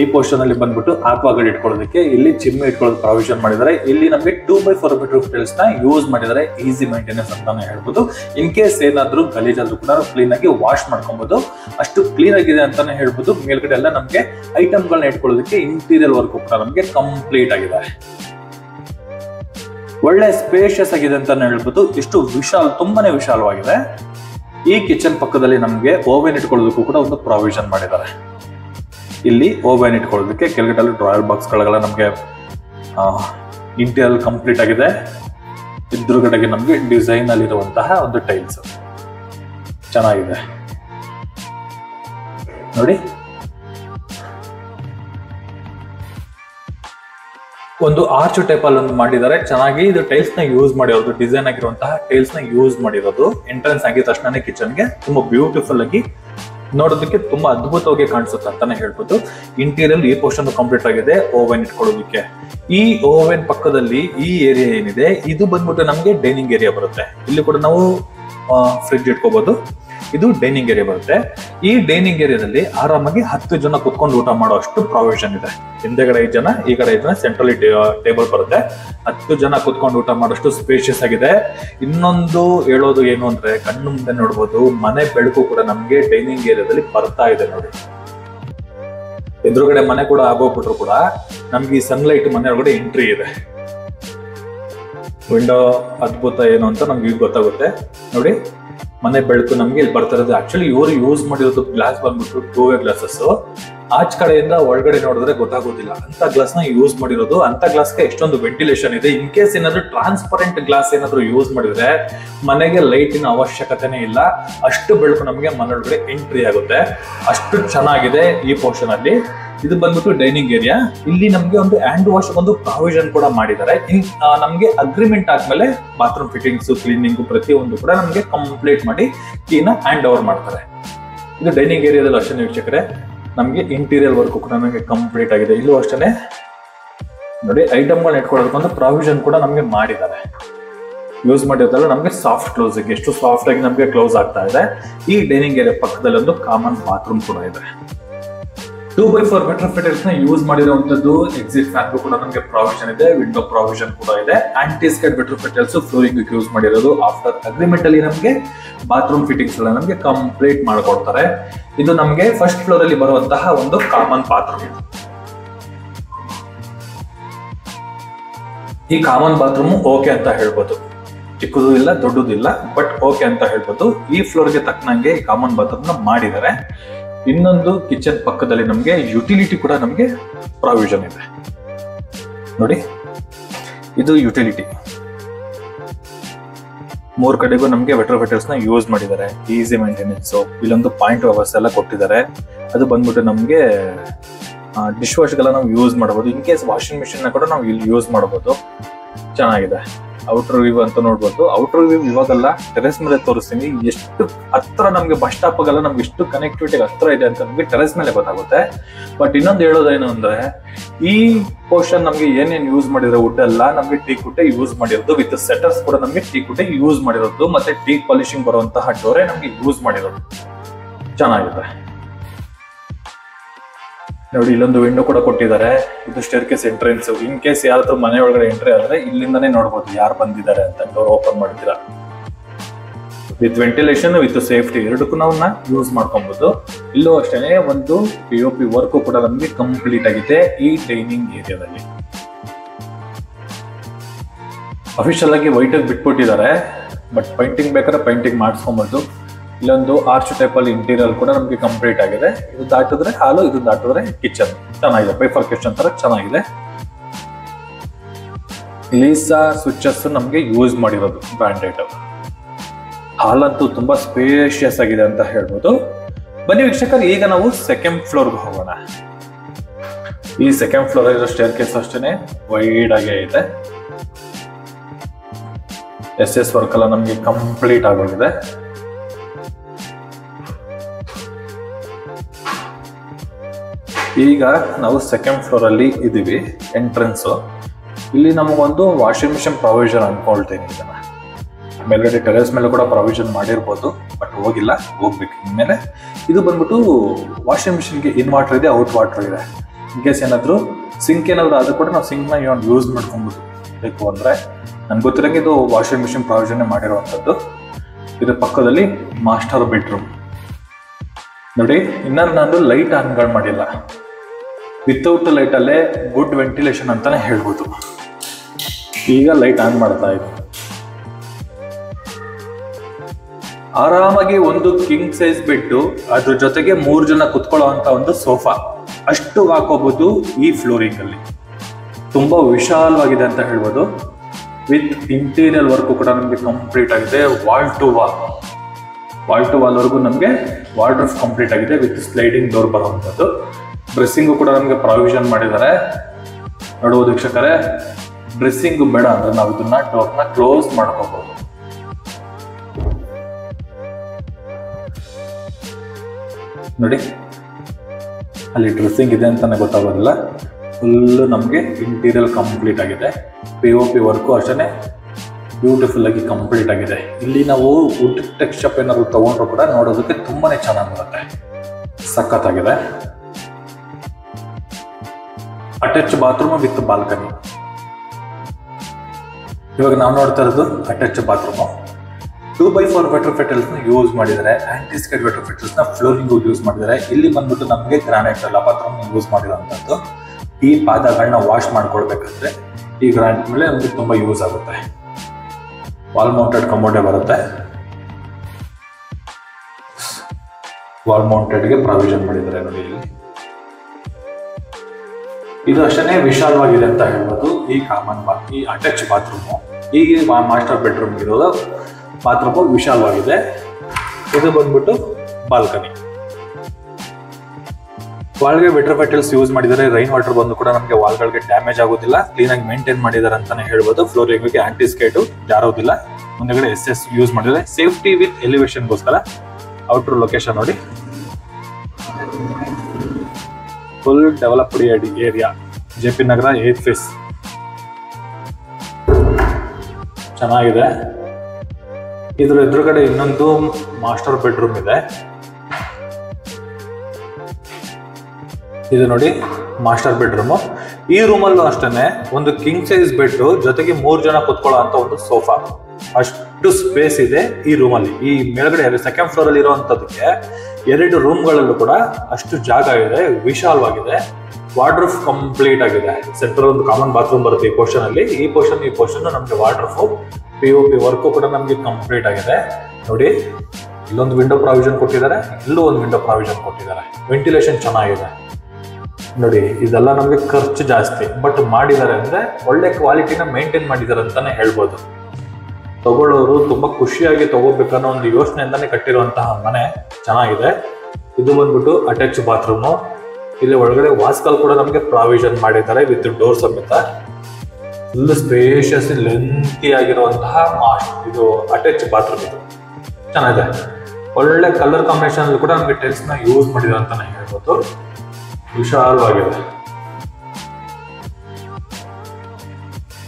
ಈ ಪೋರ್ಷನ್ ಅಲ್ಲಿ ಬಂದ್ಬಿಟ್ಟು ಆಕ್ವಾಗಳು ಇಟ್ಕೊಳ್ಳೋದಕ್ಕೆ ಇಲ್ಲಿ ಚಿಮ್ಮೆ ಇಟ್ಕೊಳ್ಳೋದು ಪ್ರಾವಿಷನ್ ಮಾಡಿದ್ದಾರೆ. ಇಲ್ಲಿ ನಮಗೆ ಟೂ ಬೈ ಫೋರ್ ಮೀಟರ್ನ ಯೂಸ್ ಮಾಡಿದ್ದಾರೆ. ಈಸಿ ಮೇಂಟೆನೆನ್ಸ್ ಅಂತಾನೆ ಹೇಳ್ಬೋದು. ಇನ್ ಕೇಸ್ ಏನಾದರೂ ಗಲೀಜಾದ್ರೂ ಕೂಡ ಕ್ಲೀನ್ ಆಗಿ ವಾಶ್ ಮಾಡ್ಕೊಬೋದು. ಅಷ್ಟು ಕ್ಲೀನ್ ಆಗಿದೆ ಅಂತಾನೆ ಹೇಳ್ಬೋದು. ಮೇಲ್ಗಡೆ ಎಲ್ಲ ನಮಗೆ ಐಟಮ್ಗಳನ್ನ ಇಟ್ಕೊಳ್ಳೋದಕ್ಕೆ ಇಂಟೀರಿಯರ್ ವರ್ಕ್ ಕೂಡ ನಮಗೆ ಕಂಪ್ಲೀಟ್ ಆಗಿದೆ. ಒಳ್ಳೆ ಸ್ಪೇಷಿಯಸ್ ಆಗಿದೆ ಅಂತ ಹೇಳ್ಬೋದು. ಇಷ್ಟು ವಿಶಾಲ ತುಂಬಾನೇ ವಿಶಾಲವಾಗಿದೆ. ಈ ಕಿಚನ್ ಪಕ್ಕದಲ್ಲಿ ನಮಗೆ ಓವೆನ್ ಇಟ್ಕೊಳ್ಳೋದಕ್ಕೂ ಕೂಡ ಒಂದು ಪ್ರಾವಿಷನ್ ಮಾಡಿದ್ದಾರೆ. ಇಲ್ಲಿ ಓವೆನ್ ಇಟ್ಕೊಳ್ಳೋದಕ್ಕೆ ಕೆಳಗಡೆ ಡ್ರಾಯರ್ ಬಾಕ್ಸ್ಗಳೆಲ್ಲ ನಮಗೆ ಇಂಟೀರಿಯರ್ ಕಂಪ್ಲೀಟ್ ಆಗಿದೆ. ಎದುರುಗಡೆಗೆ ನಮಗೆ ಡಿಸೈನ್ ಅಲ್ಲಿರುವಂತಹ ಒಂದು ಟೈಲ್ಸ್ ಚೆನ್ನಾಗಿದೆ. ನೋಡಿ. ಒಂದು ಆರ್ಚ್ ಟೈಪ್ ಅಲ್ಲಿ ಒಂದು ಮಾಡಿದ್ದಾರೆ. ಚೆನ್ನಾಗಿ ಇದು ಟೈಲ್ಸ್ನ ಯೂಸ್ ಮಾಡಿರೋದು ಡಿಸೈನ್ ಆಗಿರುವಂತಹ ಟೈಲ್ಸ್ನ ಯೂಸ್ ಮಾಡಿರೋದು. ಎಂಟ್ರೆನ್ಸ್ ಆಗಿದ ತಕ್ಷಣ ಕಿಚನ್ಗೆ ತುಂಬಾ ಬ್ಯೂಟಿಫುಲ್ ಆಗಿ ನೋಡೋದಕ್ಕೆ ತುಂಬಾ ಅದ್ಭುತವಾಗಿ ಕಾಣಿಸುತ್ತೆ ಅಂತಾನೆ ಹೇಳ್ಬೋದು. ಇಂಟೀರಿಯರ್ ಈ ಪೋರ್ಷನ್ ಕಂಪ್ಲೀಟ್ ಆಗಿದೆ ಓವೆನ್ ಇಟ್ಕೊಳ್ಳೋದಕ್ಕೆ. ಈ ಓವೆನ್ ಪಕ್ಕದಲ್ಲಿ ಈ ಏರಿಯಾ ಏನಿದೆ, ಇದು ಬಂದ್ಬಿಟ್ಟು ನಮಗೆ ಡೈನಿಂಗ್ ಏರಿಯಾ ಬರುತ್ತೆ. ಇಲ್ಲಿ ಕೂಡ ನಾವು ಫ್ರಿಡ್ಜ್ ಇಟ್ಕೋಬಹುದು ಇದು ಡೈನಿಂಗ್ ಏರಿಯಾ ಬರುತ್ತೆ. ಈ ಡೈನಿಂಗ್ ಏರಿಯಾದಲ್ಲಿ ಆರಾಮಾಗಿ ಹತ್ತು ಜನ ಕುತ್ಕೊಂಡು ಊಟ ಮಾಡೋ ಅಷ್ಟು ಪ್ರಾವಿಷನ್ ಇದೆ. ಹಿಂದೆಗಡೆ ಐದು ಜನ, ಈ ಕಡೆ ಐದು ಜನ ಸೆಂಟ್ರಲಿ ಟೇಬಲ್ ಬರುತ್ತೆ. ಹತ್ತು ಜನ ಕುತ್ಕೊಂಡು ಊಟ ಮಾಡೋಷ್ಟು ಸ್ಪೇಷಿಯಸ್ ಆಗಿದೆ. ಇನ್ನೊಂದು ಹೇಳೋದು ಏನು ಅಂದ್ರೆ, ಕಣ್ಣು ಮುಂದೆ ನೋಡ್ಬೋದು, ಮನೆ ಬೆಳಕು ಕೂಡ ನಮ್ಗೆ ಡೈನಿಂಗ್ ಏರಿಯಾದಲ್ಲಿ ಬರ್ತಾ ಇದೆ ನೋಡಿ. ಎದುರುಗಡೆ ಮನೆ ಕೂಡ ಆಗೋಗ್ಬಿಟ್ರು ಕೂಡ, ನಮ್ಗೆ ಈ ಸನ್ಲೈಟ್ ಮನೆ ಒಳಗಡೆ ಎಂಟ್ರಿ ಇದೆ. ವಿಂಡೋ ಅದ್ಭುತ ಏನು ಅಂತ ನಮ್ಗೆ ಈಗ ಗೊತ್ತಾಗುತ್ತೆ. ನೋಡಿ ಮನೆ ಬೆಳಕು ನಮಗೆ ಇಲ್ಲಿ ಬರ್ತಾ ಇರೋದು. ಆಕ್ಚುಲಿ ಇವರು ಯೂಸ್ ಮಾಡಿರೋದು ಗ್ಲಾಸ್ ಬಂದ್ಬಿಟ್ಟು ಟೂ ವೇ ಗ್ಲಾಸಸ್ ಆಚ್ ಕಡೆಯಿಂದ ಒಳಗಡೆ ನೋಡಿದ್ರೆ ಗೊತ್ತಾಗೋದಿಲ್ಲ. ಅಂತ ಗ್ಲಾಸ್ನ ಯೂಸ್ ಮಾಡಿರೋದು. ಅಂತ ಗ್ಲಾಸ್ಗೆ ಎಷ್ಟೊಂದು ವೆಂಟಿಲೇಷನ್ ಇದೆ. ಇನ್ ಕೇಸ್ ಏನಾದ್ರು ಟ್ರಾನ್ಸ್ಪರೆಂಟ್ ಗ್ಲಾಸ್ ಏನಾದ್ರು ಯೂಸ್ ಮಾಡಿದ್ರೆ ಮನೆಗೆ ಲೈಟಿನ ಅವಶ್ಯಕತೆನೇ ಇಲ್ಲ. ಅಷ್ಟು ಬೆಳಕು ನಮಗೆ ಮನೆಯೊಳಗಡೆ ಎಂಟ್ರಿ ಆಗುತ್ತೆ. ಅಷ್ಟು ಚೆನ್ನಾಗಿದೆ ಈ ಪೋರ್ಷನ್ ಅಲ್ಲಿ. ಇದು ಬಂದ್ಬಿಟ್ಟು ಡೈನಿಂಗ್ ಏರಿಯಾ ಇಲ್ಲಿ ನಮ್ಗೆ ಒಂದು ಹ್ಯಾಂಡ್ ವಾಶ್ ಒಂದು ಪ್ರಾವಿಷನ್ ಕೂಡ ಮಾಡಿದ್ದಾರೆ. ಇನ್ ನಮಗೆ ಅಗ್ರಿಮೆಂಟ್ ಆದ್ಮೇಲೆ ಬಾತ್ರೂಮ್ ಫಿಟ್ಟಿಂಗ್ಸ್ ಕ್ಲೀನಿಂಗ್ ಪ್ರತಿಯೊಂದು ಕೂಡ ನಮ್ಗೆ ಕಂಪ್ಲೀಟ್ ಮಾಡಿ ಕೀನ ಹ್ಯಾಂಡ್ ಓವರ್ ಮಾಡ್ತಾರೆ. ಇದು ಡೈನಿಂಗ್ ಏರಿಯಾದಲ್ಲಿ ಅಷ್ಟೇ ವೀಕ್ಷಕರೆ ನಮ್ಗೆ ಇಂಟೀರಿಯರ್ ವರ್ಕ್ ಕೂಡ ನಮಗೆ ಕಂಪ್ಲೀಟ್ ಆಗಿದೆ. ಇಲ್ಲೂ ಅಷ್ಟೇ ನೋಡಿ ಐಟಮ್ಗಳನ್ನ ಇಟ್ಕೊಳ್ಳೋದಕ್ಕೆ ಒಂದು ಪ್ರಾವಿಷನ್ ಕೂಡ ನಮಗೆ ಮಾಡಿದ್ದಾರೆ. ಯೂಸ್ ಮಾಡಿರೋದಲ್ಲ ನಮಗೆ ಸಾಫ್ಟ್ ಕ್ಲೋಸಿಂಗ್ ಎಷ್ಟು ಸಾಫ್ಟ್ ಆಗಿ ನಮಗೆ ಕ್ಲೋಸ್ ಆಗ್ತಾ ಇದೆ. ಈ ಡೈನಿಂಗ್ ಏರಿಯಾ ಪಕ್ಕದಲ್ಲಿ ಒಂದು ಕಾಮನ್ ಬಾತ್ರೂಮ್ ಕೂಡ ಇದೆ. ಟೂ ಬೈ ಫೋರ್ ಮೆಟ್ರೋ ಫಿಟರ್ಸ್ನ ಯೂಸ್ ಮಾಡಿರುವಂತದ್ದು ಎಕ್ಸಿಟ್ ಫ್ಯಾನ್ ಕೂಡ ನಮಗೆ ಪ್ರಾವಿಷನ್ ಇದೆ ವಿಂಡೋ ಪ್ರಾವಿಷನ್ ಕೂಡ ಇದೆ. ಆಂಟಿ ಸ್ಕೈಡ್ ಮೆಟ್ರೋ ಫಿಟರ್ಸ್ ಫ್ಲೋರಿಂಗ್ ಯೂಸ್ ಮಾಡಿರೋದು ಆಫ್ಟರ್ ಅಗ್ರಿಮೆಂಟ್ ಅಲ್ಲಿ ನಮಗೆ ಬಾತ್ರೂಮ್ ಫಿಟ್ಟಿಂಗ್ಸ್ ಎಲ್ಲ ನಮಗೆ ಕಂಪ್ಲೀಟ್ ಮಾಡಿಕೊಡ್ತಾರೆ. ಇದು ನಮಗೆ ಫಸ್ಟ್ ಫ್ಲೋರ್ ಅಲ್ಲಿ ಬರುವಂತಹ ಒಂದು ಕಾಮನ್ ಬಾತ್ರೂಮ್ ಈ ಕಾಮನ್ ಬಾತ್ರೂಮ್ ಓಕೆ ಅಂತ ಹೇಳ್ಬೋದು. ಚಿಕ್ಕದು ಇಲ್ಲ, ದೊಡ್ಡದು ಇಲ್ಲ ಬಟ್ ಓಕೆ ಅಂತ ಹೇಳ್ಬೋದು. ಈ ಫ್ಲೋರ್ಗೆ ತಕ್ಕನಂಗೆ ಈ ಕಾಮನ್ ಬಾತ್ರೂಮ್ನ ಮಾಡಿದ್ದಾರೆ. ಇನ್ನೊಂದು ಕಿಚನ್ ಪಕ್ಕದಲ್ಲಿ ನಮಗೆ ಯುಟಿಲಿಟಿ ಕೂಡ ನಮಗೆ ಪ್ರಾವಿಷನ್ ಇದೆ. ನೋಡಿ, ಇದು ಯುಟಿಲಿಟಿ ಮೂರು ಕಡೆಗೂ ನಮಗೆ ವೆಟರ್ಸ್ನ ಯೂಸ್ ಮಾಡಿದ್ದಾರೆ. ಈಸಿ ಮೇಂಟೆನೆನ್ಸ್ ಇಲ್ಲೊಂದು ಪಾಯಿಂಟ್ ವ್ಯವಸ್ಥೆ ಎಲ್ಲ ಕೊಟ್ಟಿದ್ದಾರೆ. ಅದು ಬಂದ್ಬಿಟ್ಟು ನಮಗೆ ಡಿಶ್ ವಾಶ್ಗೆಲ್ಲ ನಾವು ಯೂಸ್ ಮಾಡಬಹುದು. ಇನ್ ಕೇಸ್ ವಾಷಿಂಗ್ ಮಿಷಿನ್ ಕೂಡ ನಾವು ಇಲ್ಲಿ ಯೂಸ್ ಮಾಡಬಹುದು. ಚೆನ್ನಾಗಿದೆ. ಔಟರ್ ವ್ಯೂ ಅಂತ ನೋಡ್ಬೋದು. ಔಟರ್ ವ್ಯೂ ಇವಾಗೆಲ್ಲ ಟೆರೆಸ್ ಮೇಲೆ ತೋರಿಸ್ತೀನಿ. ಎಷ್ಟು ಹತ್ರ ನಮ್ಗೆ ಬಸ್ ಸ್ಟಾಪ್ಗೆಲ್ಲ ನಮ್ಗೆ ಎಷ್ಟು ಕನೆಕ್ಟಿವಿಟಿ ಹತ್ರ ಇದೆ ಅಂತ ನಮ್ಗೆ ಟೆರೆಸ್ ಮೇಲೆ ಗೊತ್ತಾಗುತ್ತೆ. ಬಟ್ ಇನ್ನೊಂದು ಹೇಳೋದೇನು ಅಂದ್ರೆ, ಈ ಪೋರ್ಷನ್ ನಮ್ಗೆ ಏನೇನು ಯೂಸ್ ಮಾಡಿರೋ ವುಡ್ ಎಲ್ಲ ನಮ್ಗೆ ಟೀ ಕುಟ್ಟೆ ಯೂಸ್ ಮಾಡಿರೋದು. ವಿತ್ ಸೆಟರ್ಸ್ ಕೂಡ ನಮ್ಗೆ ಟೀ ಕುಟ್ಟೆ ಯೂಸ್ ಮಾಡಿರೋದು. ಮತ್ತೆ ಟೀ ಪಾಲಿಶಿಂಗ್ ಬರುವಂತಹ ಡೋರೆ ನಮ್ಗೆ ಯೂಸ್ ಮಾಡಿರೋದು. ಚೆನ್ನಾಗಿದೆ. ನೋಡಿ, ಇಲ್ಲೊಂದು ವಿಂಡೋ ಕೂಡ ಕೊಟ್ಟಿದ್ದಾರೆ. ಇದು staircase entrance in case ಯಾರಾದ್ರೂ ಮನೆ ಒಳಗಡೆ ಎಂಟ್ರಿ ಆದ್ರೆ ಇಲ್ಲಿಂದಾನೇ ನೋಡ್ಬೋದು ಯಾರು ಬಂದಿದ್ದಾರೆ ಅಂತ. ಡೋರ್ ಓಪನ್ ಮಾಡ್ತೀರಾ ವಿತ್ ವೆಂಟಿಲೇಷನ್ ವಿತ್ ಸೇಫ್ಟಿ ಎರಡಕ್ಕೂ ನಾವು ಯೂಸ್ ಮಾಡ್ಕೊಬಹುದು ಇಲ್ಲೂ ಅಷ್ಟೇ ಒಂದು ಪಿ ಒ ಪಿ ವರ್ಕ್ ಕೂಡ ನಮಗೆ ಕಂಪ್ಲೀಟ್ ಆಗಿದೆ ಈ ಡೈನಿಂಗ್ ಏರಿಯಾದಲ್ಲಿ ಅಫಿಷಿಯಲ್ ಆಗಿ ವೈಟ್ ಆಗಿ ಬಿಟ್ಬಿಟ್ಟಿದ್ದಾರೆ. ಬಟ್ ಪೈಂಟಿಂಗ್ ಬೇಕಾದ್ರೆ ಪೈಂಟಿಂಗ್ ಮಾಡಿಸ್ಕೊಬಹುದು ಇಲ್ಲೊಂದು ಆರ್ಚ್ ಟೈಪ್ ಅಲ್ಲಿ ಇಂಟೀರಿಯರ್ ಕೂಡ ನಮಗೆ ಕಂಪ್ಲೀಟ್ ಆಗಿದೆ. ಇದು ದಾಟಿದ್ರೆ ಹಾಲು, ಇದು ದಾಟಿದ್ರೆ ಕಿಚನ್ ಚೆನ್ನಾಗಿದೆ. ಬೈಫರ್ಕೇಶನ್ ತರ ಚೆನ್ನಾಗಿದೆ. ಲೀಸಾ ಸ್ವಿಚಸ್ ನಮಗೆ ಯೂಸ್ ಮಾಡಿರೋದು ಬ್ರಾಂಡೆಡ್ ಹಾಲಂತೂ ತುಂಬಾ ಸ್ಪೇಷಿಯಸ್ ಆಗಿದೆ ಅಂತ ಹೇಳ್ಬೋದು. ಬನ್ನಿ ವೀಕ್ಷಕರು, ಈಗ ನಾವು ಸೆಕೆಂಡ್ ಫ್ಲೋರ್ಗೆ ಹೋಗೋಣ. ಈ ಸೆಕೆಂಡ್ ಫ್ಲೋರ್ ಇರೋ ಸ್ಟೇರ್ ಕೇಸ್ ಅಷ್ಟೇ ವೈಡ್ ಆಗಿ ಇದೆ. ಎಸ್ ಎಸ್ ವರ್ಕ್ ಎಲ್ಲ ನಮಗೆ ಕಂಪ್ಲೀಟ್ ಆಗೋಗಿದೆ. ಈಗ ನಾವು ಸೆಕೆಂಡ್ ಫ್ಲೋರ್ ಅಲ್ಲಿ ಇದೀವಿ ಎಂಟ್ರೆನ್ಸ್ ಇಲ್ಲಿ ನಮಗೊಂದು ವಾಷಿಂಗ್ ಮಿಷಿನ್ ಪ್ರಾವಿಷನ್ ಅನ್ಕೊಳ್ತೇನೆ ಇದನ್ನ. ಮೇಲ್ಗಡೆ ಟೆರೆಸ್ ಮೇಲೆ ಕೂಡ ಪ್ರಾವಿಷನ್ ಮಾಡಿರ್ಬೋದು ಬಟ್ ಹೋಗಿಲ್ಲ, ಹೋಗ್ಬೇಕು ಇನ್ಮೇಲೆ. ಇದು ಬಂದ್ಬಿಟ್ಟು ವಾಷಿಂಗ್ ಮಿಷಿನ್ಗೆ ಇನ್ ಇದೆ ಔಟ್ ವಾಟರ್ ಇದೆ. ಇನ್ ಕೇಸ್ ಏನಾದರೂ ಸಿಂಕ್ ಏನಾದ್ರು ಆದರೂ ಕೂಡ ನಾವು ಸಿಂಕ್ನ ಯೂಸ್ ಮಾಡ್ಕೊಬೋದು ಬೇಕು ಅಂದ್ರೆ, ನನ್ಗೆ ಗೊತ್ತಿರಂಗೆ ಇದು ವಾಷಿಂಗ್ ಮಿಷಿನ್ ಪ್ರಾವಿಷನ್ ಮಾಡಿರುವಂಥದ್ದು. ಇದರ ಪಕ್ಕದಲ್ಲಿ ಮಾಸ್ಟರ್ ಬೆಡ್ರೂಮ್ ನೋಡಿ, ಇನ್ನೊಂದು ನಾನು ಲೈಟ್ ಆನ್ಗಳು ಮಾಡಿಲ್ಲ. ವಿತೌಟ್ ಲೈಟ್ ಅಲ್ಲೇ ಗುಡ್ ವೆಂಟಿಲೇಷನ್ ಅಂತಾನೆ ಹೇಳ್ಬೋದು. ಈಗ ಲೈಟ್ ಆನ್ ಮಾಡ್ತಾ ಇದ್ದೀನಿ ಆರಾಮಾಗಿ ಒಂದು ಕಿಂಗ್ ಸೈಜ್ ಬಿಟ್ಟು ಅದ್ರ ಜೊತೆಗೆ ಮೂರು ಜನ ಕುತ್ಕೊಳ್ಳೋ ಅಂತ ಒಂದು ಸೋಫಾ ಅಷ್ಟು ಹಾಕೋಬಹುದು ಈ ಫ್ಲೋರಿಂಗ್ ಅಲ್ಲಿ. ತುಂಬಾ ವಿಶಾಲವಾಗಿದೆ ಅಂತ ಹೇಳ್ಬೋದು. ವಿತ್ ಇಂಟೀರಿಯರ್ ವರ್ಕ್ ಕೂಡ ನಮಗೆ ಕಂಪ್ಲೀಟ್ ಆಗಿದೆ wall to wall wall to wall ವರೆಗೂ ನಮಗೆ ವಾರ್ಡ್ರಫ್ ಕಂಪ್ಲೀಟ್ ಆಗಿದೆ ವಿತ್ ಸ್ಲೈಡಿಂಗ್ ಡೋರ್ ಬರುವಂಥದ್ದು. ಡ್ರೆಸ್ಸಿಂಗು ಕೂಡ ನಮಗೆ ಪ್ರಾವಿಷನ್ ಮಾಡಿದ್ದಾರೆ. ನೋಡುವ ವೀಕ್ಷಕರೇ ಡ್ರೆಸ್ಸಿಂಗ್ ಬೇಡ ಅಂದ್ರೆ ನಾವು ಇದನ್ನ ಡೋರ್ನ ಕ್ಲೋಸ್ ಮಾಡ್ಕೋಬಹುದು ನೋಡಿ, ಅಲ್ಲಿ ಡ್ರೆಸ್ಸಿಂಗ್ ಇದೆ ಅಂತಾನೆ ಗೊತ್ತಾಗೋದಿಲ್ಲ. ಫುಲ್ ನಮಗೆ ಇಂಟೀರಿಯರ್ ಕಂಪ್ಲೀಟ್ ಆಗಿದೆ. ಪಿ ಓ ಪಿ ವರ್ಕು ಅಷ್ಟೇ ಬ್ಯೂಟಿಫುಲ್ ಆಗಿ ಕಂಪ್ಲೀಟ್ ಆಗಿದೆ. ಇಲ್ಲಿ ನಾವು ವುಡ್ ಟೆಕ್ಸ್ಟಪ್ ಏನಾದ್ರು ತಗೊಂಡ್ರು ಕೂಡ ನೋಡೋದಕ್ಕೆ ತುಂಬಾ ಚೆನ್ನಾಗಿರುತ್ತೆ ಸಖತ್ತಾಗಿದೆ. Attach bathroom with balcony. ಇವಾಗ ನಾವು ನೋಡ್ತಾ ಇರೋದು attach bathroom. Two by four ವೆಟರ್ ಫೆಟಲ್ಸ್ನ ಯೂಸ್ ಮಾಡಿದ್ದಾರೆ ಆಂಟಿಸ್ಕೈಡ್ ವೆಟರ್ ಫೆಟಲ್ಸ್ನ ಫ್ಲೋರಿಂಗ್ ಯೂಸ್ ಮಾಡಿದ್ದಾರೆ ಇಲ್ಲಿ ಬಂದ್ಬಿಟ್ಟು ನಮಗೆ ಗ್ರಾನೈಟ್ ಅಲ್ಲ ಬಾತ್ರೂಮ್ ಯೂಸ್ ಮಾಡಿರುವಂತದ್ದು ಈ ಪಾದಗಳನ್ನ ವಾಶ್ ಮಾಡ್ಕೊಳ್ಬೇಕಂದ್ರೆ, ಈ ಗ್ರಾನೈಟ್ ಮೇಲೆ ನಮಗೆ ತುಂಬಾ ಯೂಸ್ ಆಗುತ್ತೆ. ವಾಲ್ ಮೌಂಟೆಡ್ ಕಮೋಡೆ ಬರುತ್ತೆ. ವಾಲ್ ಮೌಂಟೆಡ್ಗೆ ಪ್ರಾವಿಷನ್ ಮಾಡಿದ್ದಾರೆ ನೋಡಿ ಇಲ್ಲಿ. ಇದು ಅಷ್ಟೇ ವಿಶಾಲವಾಗಿದೆ ಅಂತ ಹೇಳ್ಬೋದು. ಈ ಕಾಮನ್ ಬಾ ಈ ಅಟ್ಯಾಚ್ ಬಾತ್ರೂಮು ಈ ಮಾಸ್ಟರ್ ಬೆಡ್ರೂಮ್ ಇರೋದು ಬಾತ್ರೂಮು ವಿಶಾಲವಾಗಿದೆ. ಇದು ಬಂದ್ಬಿಟ್ಟು ಬಾಲ್ಕನಿ ವಾಲ್ಗೆ ಬೆಟರ್ ಫೆಟಲ್ಸ್ ಯೂಸ್ ಮಾಡಿದರೆ ರೈನ್ ವಾಟರ್ ಬಂದು ಕೂಡ ನಮಗೆ ವಾಲ್ಗಳಿಗೆ ಡ್ಯಾಮೇಜ್ ಆಗೋದಿಲ್ಲ ಕ್ಲೀನಾಗಿ ಮೇಂಟೈನ್ ಮಾಡಿದ್ದಾರೆ ಅಂತಾನೆ ಹೇಳ್ಬೋದು. ಫ್ಲೋರಿಂಗ್ಗೆ ಆಂಟಿ ಸ್ಕೇಟು ಜಾರೋದಿಲ್ಲ. ಮುಂದೆಗಡೆ ಎಸ್ ಎಸ್ ಯೂಸ್ ಮಾಡಿದ್ದಾರೆ ಸೇಫ್ಟಿ ವಿತ್ ಎಲಿವೇಶನ್ಗೋಸ್ಕರ ಔಟ್ರ್ ಲೊಕೇಶನ್ ನೋಡಿ. Full developed area J P Nagar eighth phase ಚೆನ್ನಾಗಿದೆ. ಇದ್ರ ಎದುರುಗಡೆ ಇನ್ನೊಂದು ಮಾಸ್ಟರ್ ಬೆಡ್ರೂಮ್ ಇದೆ. ಇದು ನೋಡಿ ಮಾಸ್ಟರ್ ಬೆಡ್ರೂಮ್ ಈ ರೂಮಲ್ಲೂ ಅಷ್ಟೇ ಒಂದು ಕಿಂಗ್ ಸೈಜ್ ಬೆಡ್ ಜೊತೆಗೆ ಮೂರು ಜನ ಕುತ್ಕೊಳ್ಳೋ ಅಂತ ಒಂದು ಸೋಫಾ ಅಷ್ಟು ಸ್ಪೇಸ್ ಇದೆ ಈ ರೂಮಲ್ಲಿ ಈ ಮೇಲ್ಗಡೆ ಸೆಕೆಂಡ್ ಫ್ಲೋರ್ ಅಲ್ಲಿ ಇರುವಂತದಕ್ಕೆ ಎರಡು ರೂಮ್ಗಳಲ್ಲೂ ಕೂಡ ಅಷ್ಟು ಜಾಗ ಇದೆ, ವಿಶಾಲವಾಗಿದೆ ವಾರ್ಡ್ರೂಫ್ ಕಂಪ್ಲೀಟ್ ಆಗಿದೆ. ಸೆಂಟ್ರಲ್ ಒಂದು ಕಾಮನ್ ಬಾತ್ರೂಮ್ ಬರುತ್ತೆ ಈ ಪೋರ್ಷನ್ ಅಲ್ಲಿ. ಈ ಪೋರ್ಷನ್ ಈ ಪೋರ್ಷನ್ ನಮಗೆ wardrobe P O P work ಕೂಡ ನಮಗೆ ಕಂಪ್ಲೀಟ್ ಆಗಿದೆ. ನೋಡಿ, ಇಲ್ಲೊಂದು ವಿಂಡೋ ಪ್ರಾವಿಷನ್ ಕೊಟ್ಟಿದ್ದಾರೆ, ಇಲ್ಲೂ ಒಂದು ವಿಂಡೋ ಪ್ರಾವಿಷನ್ ಕೊಟ್ಟಿದ್ದಾರೆ. ವೆಂಟಿಲೇಷನ್ ಚೆನ್ನಾಗಿದೆ. ನೋಡಿ, ಇದೆಲ್ಲ ನಮಗೆ ಖರ್ಚು ಜಾಸ್ತಿ. ಬಟ್ ಮಾಡಿದ್ದಾರೆ ಅಂದ್ರೆ ಒಳ್ಳೆ ಕ್ವಾಲಿಟಿನ ಮೇಂಟೈನ್ ಮಾಡಿದ್ದಾರೆ ಅಂತಾನೆ ಹೇಳ್ಬೋದು. ತಗೊಳ್ಳೋರು ತುಂಬಾ ಖುಷಿಯಾಗಿ ತಗೋಬೇಕನ್ನೋ ಒಂದು ಯೋಚನೆಯಿಂದಾನೆ ಕಟ್ಟಿರುವಂತಹ ಮನೆ ಚೆನ್ನಾಗಿದೆ. ಇದು ಬಂದ್ಬಿಟ್ಟು ಅಟ್ಯಾಚ್ ಬಾತ್ರೂಮು ಇಲ್ಲಿ ಒಳಗಡೆ ವಾಸ್ಕಲ್ ಕೂಡ ನಮಗೆ ಪ್ರಾವಿಷನ್ ಮಾಡಿದ್ದಾರೆ ವಿತ್ ಡೋರ್ ಸಮೇತ. ಫುಲ್ ಸ್ಪೇಷಿಯಸ್ ಲೆಂತಿ ಆಗಿರುವಂತಹ ಇದು ಅಟ್ಯಾಚ್ ಬಾತ್ರೂಮ್ ಇದು. ಚೆನ್ನಾಗಿದೆ. ಒಳ್ಳೆ ಕಲರ್ ಕಾಂಬಿನೇಷನ್ ಕೂಡ ನಮಗೆ ಟೈಲ್ಸ್ನ ಯೂಸ್ ಮಾಡಿದ್ರು ಅಂತಾನೆ ಹೇಳ್ಬೋದು. ವಿಶಾಲವಾಗಿದೆ.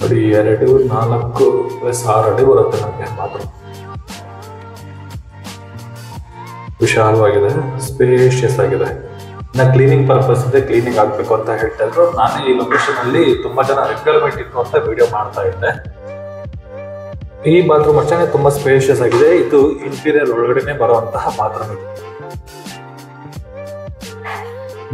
ನೋಡಿ ಎರಡು, ನಾಲ್ಕು ಪ್ಲಸ್ ಆರು ಅಡಿ ಬರುತ್ತೆ ನಮಗೆ ಮಾತ್ರ. ವಿಶಾಲವಾಗಿದೆ ಸ್ಪೇಷಿಯಸ್ ಆಗಿದೆ. ಇನ್ನ ಕ್ಲೀನಿಂಗ್ ಪರ್ಪಸ್ ಇದೆ ಕ್ಲೀನಿಂಗ್ ಆಗಬೇಕು ಅಂತ ಹೇಳ್ತಾ ನಾನು ಈ ಲೊಕೇಶನ್ ಅಲ್ಲಿ ತುಂಬಾ ಜನ ರಿಕ್ವೈರ್ಮೆಂಟ್ ಇತ್ತು ಅಂತ ವಿಡಿಯೋ ಮಾಡ್ತಾ ಇದ್ದೆ. ಈ ಬಾತ್ರೂಮ್ ಅಷ್ಟೇ ತುಂಬಾ ಸ್ಪೇಷಿಯಸ್ ಆಗಿದೆ. ಇದು ಇಂಟೀರಿಯರ್ ಒಳಗಡೆನೆ ಬರುವಂತಹ ಬಾತ್ರೂಮ್ ಇದು.